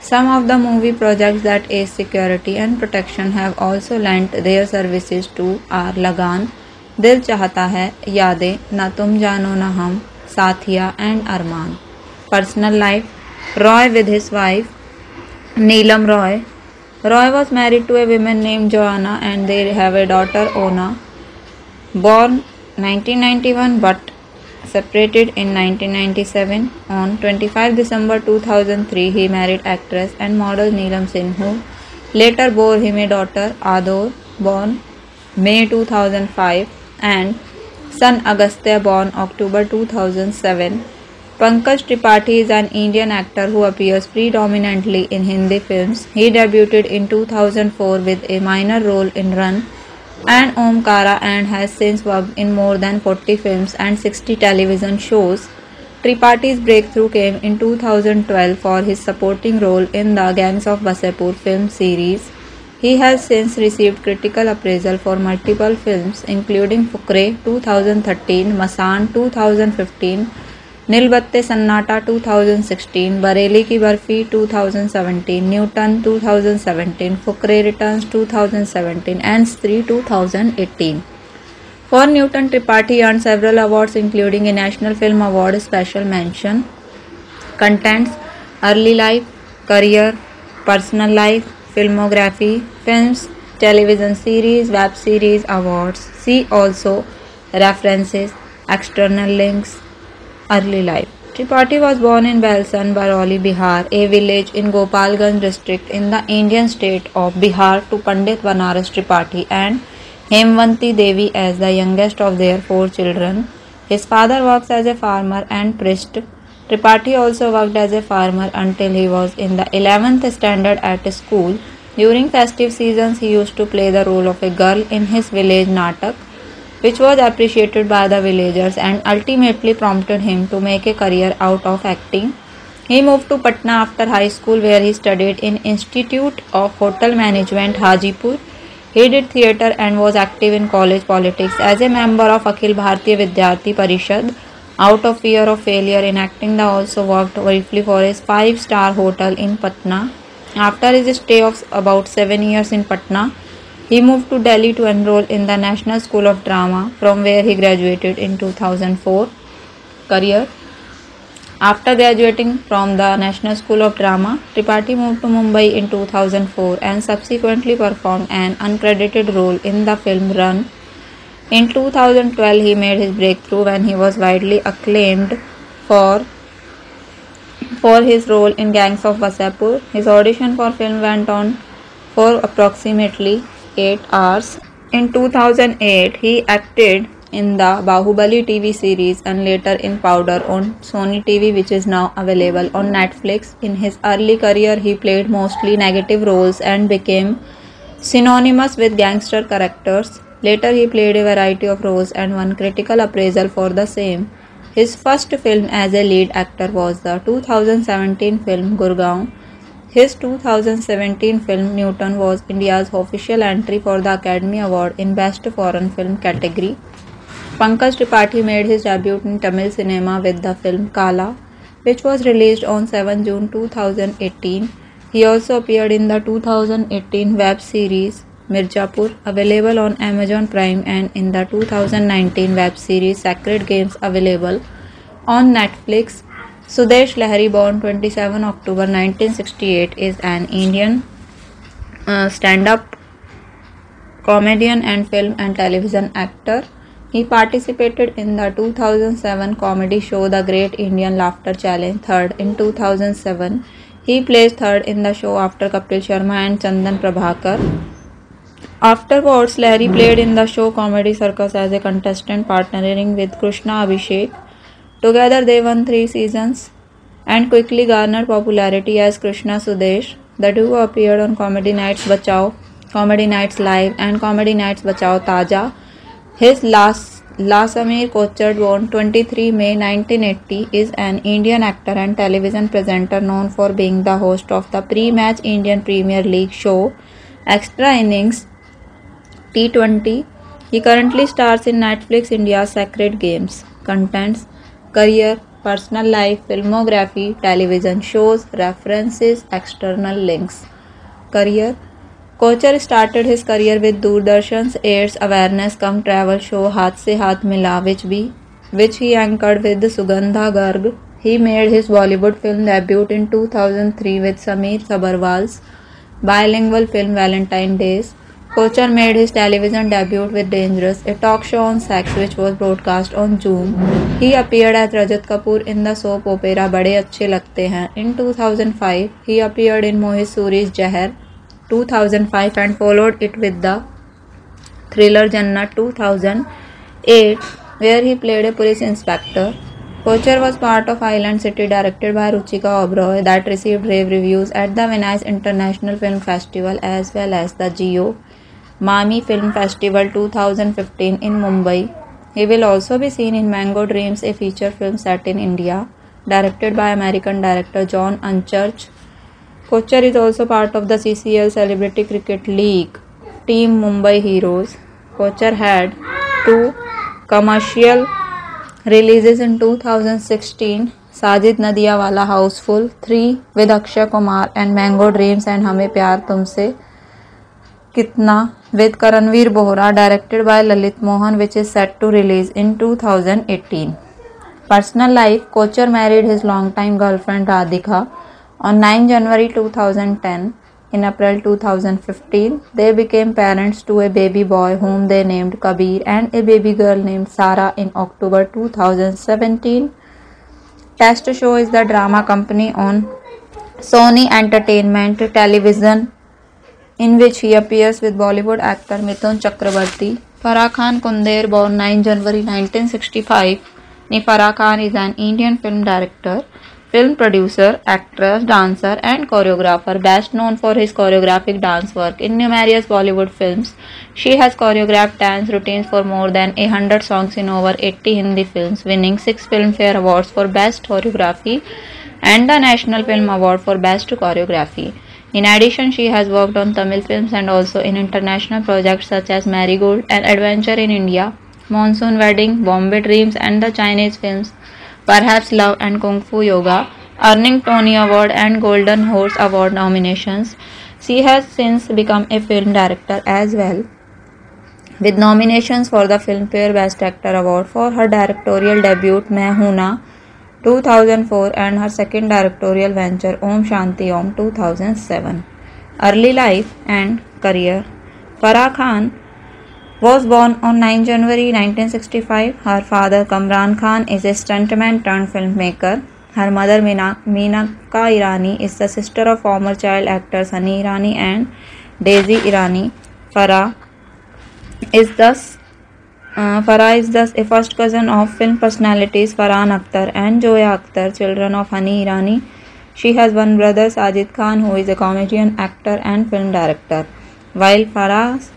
Some of the movie projects that Ace Security and Protection have also lent their services to are Lagaan, Dil Chahta Hai, Yadein, Na Tum Jano Na Hum, Sathiya and Armaan. Personal life Roy with his wife Neelam Roy. Roy was married to a woman named Joanna and they have a daughter Ona. Born 1991 but Separated in 1997, on 25 December 2003 he married actress and model Neelam Singh who later bore him a daughter Ador born May 2005 and son Agastya born October 2007. Pankaj Tripathi is an Indian actor who appears predominantly in Hindi films. He debuted in 2004 with a minor role in Run and Omkara and has since worked in more than 40 films and 60 television shows. Tripathi's breakthrough came in 2012 for his supporting role in the Gangs of Wasseypur film series. He has since received critical appraisal for multiple films including Fukrey 2013, Masaan 2015, Nil Battey Sannata 2016 Bareilly Ki Barfi 2017 Newton 2017 Fukrey returns 2017 and Stree 2018 For Newton Tripathi earned several awards including a National Film Award Special Mention Contents Early Life Career Personal Life Filmography Films Television Series Web Series Awards See also References External links early life. Tripathi was born in Belsand, Barauli, Bihar, a village in Gopalganj district in the Indian state of Bihar to Pandit Banaras Tripathi and Hemvanti Devi as the youngest of their four children. His father works as a farmer and priest. Tripathi also worked as a farmer until he was in the 11th standard at school. During festive seasons, he used to play the role of a girl in his village natak which was appreciated by the villagers and ultimately prompted him to make a career out of acting. He moved to Patna after high school where he studied in Institute of Hotel Management Hajipur. He did theatre and was active in college politics as a member of Akhil Bharatiya Vidyarthi Parishad. Out of fear of failure in acting, he also worked briefly for a five-star hotel in Patna. After his stay of about seven years in Patna, he moved to Delhi to enroll in the National School of Drama, from where he graduated in 2004. Career After graduating from the National School of Drama, Tripathi moved to Mumbai in 2004 and subsequently performed an uncredited role in the film Run. In 2012, he made his breakthrough when he was widely acclaimed for for his role in Gangs of Wasseypur. His audition for film went on for approximately 8 hours. In 2008, he acted in the Bahubali TV series and later in Powder on Sony TV, which is now available on Netflix. In his early career, he played mostly negative roles and became synonymous with gangster characters. Later, he played a variety of roles and won critical appraisal for the same. His first film as a lead actor was the 2017 film Gurgaon. His 2017 film Newton was India's official entry for the Academy Award in Best Foreign Film category. Pankaj Tripathi made his debut in Tamil cinema with the film Kaala, which was released on 7 June 2018. He also appeared in the 2018 web series Mirzapur, available on Amazon Prime, and in the 2019 web series Sacred Games, available on Netflix. Sudesh Lehri, born 27 October 1968, is an Indian uh, stand up comedian and film and television actor. He participated in the 2007 comedy show The Great Indian Laughter Challenge, third in 2007. He placed third in the show after Kapil Sharma and Chandan Prabhakar. Afterwards, Lehri played in the show Comedy Circus as a contestant, partnering with Krishna Abhishek. Together, they won three seasons and quickly garnered popularity as Krishna Sudesh. The duo appeared on Comedy Nights Bachao, Comedy Nights Live, and Comedy Nights Bachao Taja. His last La Sameer Kochhar, born 23 May 1980, is an Indian actor and television presenter known for being the host of the pre-match Indian Premier League show Extra Innings T20. He currently stars in Netflix India's Sacred Games. Contents, career, personal life, filmography, television shows, references, external links. Career Kochhar started his career with Doordarshan's AIDS awareness cum travel show Haath Se Haath Mila, which, be, which he anchored with Sugandha Garg. He made his Bollywood film debut in 2003 with Sameer Sabharwal's bilingual film Valentine Days. Kochar made his television debut with Dangerous, a talk show on sex which was broadcast on Zoom. He appeared as Rajat Kapoor in the soap opera Bade Achhe Lagte Hain. In 2005, he appeared in Mohit Suri's Zahar 2005 and followed it with the thriller Jannat 2008 where he played a police inspector. Kochar was part of Island City directed by Ruchika Oberoi that received rave reviews at the Venice International Film Festival as well as the Geo Mami Film Festival 2015 in Mumbai. He will also be seen in Mango Dreams, a feature film set in India, directed by American director John Unchurch. Kochar is also part of the CCL Celebrity Cricket League team Mumbai Heroes. Kochar had two commercial releases in 2016 Sajid Nadiawala Houseful 3 with Akshay Kumar and Mango Dreams and Hame Pyar Tumse Kitna with Karanveer Bohra directed by Lalit Mohan which is set to release in 2018. Personal life Kochhar married his longtime girlfriend Radhika on 9 January 2010. In April 2015, they became parents to a baby boy whom they named Kabir and a baby girl named Sara in October 2017. Test Show is the drama company on Sony Entertainment Television in which he appears with Bollywood actor Mithun Chakraborty. Farah Khan Kunder, born 9 January 1965. Farah Khan is an Indian film director, film producer, actress, dancer, and choreographer. Best known for his choreographic dance work in numerous Bollywood films, she has choreographed dance routines for more than a hundred songs in over 80 Hindi films, winning six Filmfare Awards for Best Choreography and the National Film Award for Best Choreography. In addition, she has worked on Tamil films and also in international projects such as Marigold and Adventure in India, Monsoon Wedding, Bombay Dreams, and the Chinese films Perhaps Love and Kung Fu Yoga, earning Tony Award and Golden Horse Award nominations. She has since become a film director as well, with nominations for the Filmfare Best Actor Award for her directorial debut Main Hoon Na 2004 and her second directorial venture Om Shanti Om 2007. Early life and career Farah Khan was born on 9 January 1965. Her father Kamran Khan is a stuntman turned filmmaker. Her mother Menaka Irani is the sister of former child actors Sunny Irani and Daisy Irani. Farah is thus uh, Farah is thus a first cousin of film personalities Farhan Akhtar and Joya Akhtar, children of Honey Irani. She has one brother Sajid Khan who is a comedian, actor and film director. While Farah's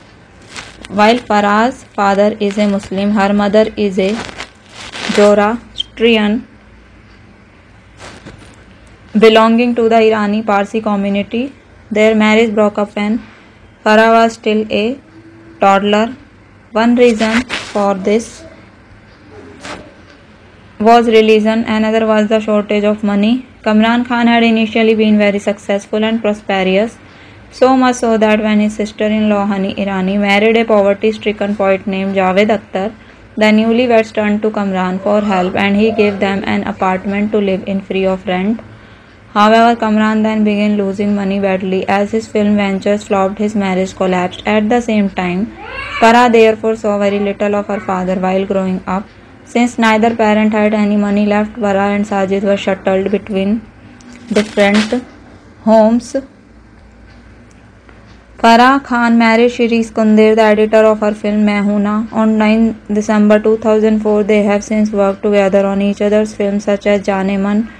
while Farah's father is a Muslim, her mother is a Zoroastrian belonging to the Irani Parsi community. Their marriage broke up when Farah was still a toddler. One reason for this was religion, another was the shortage of money. Kamran Khan had initially been very successful and prosperous. So much so that when his sister-in-law Honey Irani married a poverty-stricken poet named Javed Akhtar, the newlyweds turned to Kamran for help and he gave them an apartment to live in free of rent. However, Kamran then began losing money badly as his film ventures flopped, his marriage collapsed. At the same time, Farah therefore saw very little of her father while growing up. Since neither parent had any money left, Farah and Sajid were shuttled between different homes Farah Khan married Shirish Kunder, the editor of her film Mehuna. On 9 December 2004, they have since worked together on each other's films such as Jaane Man,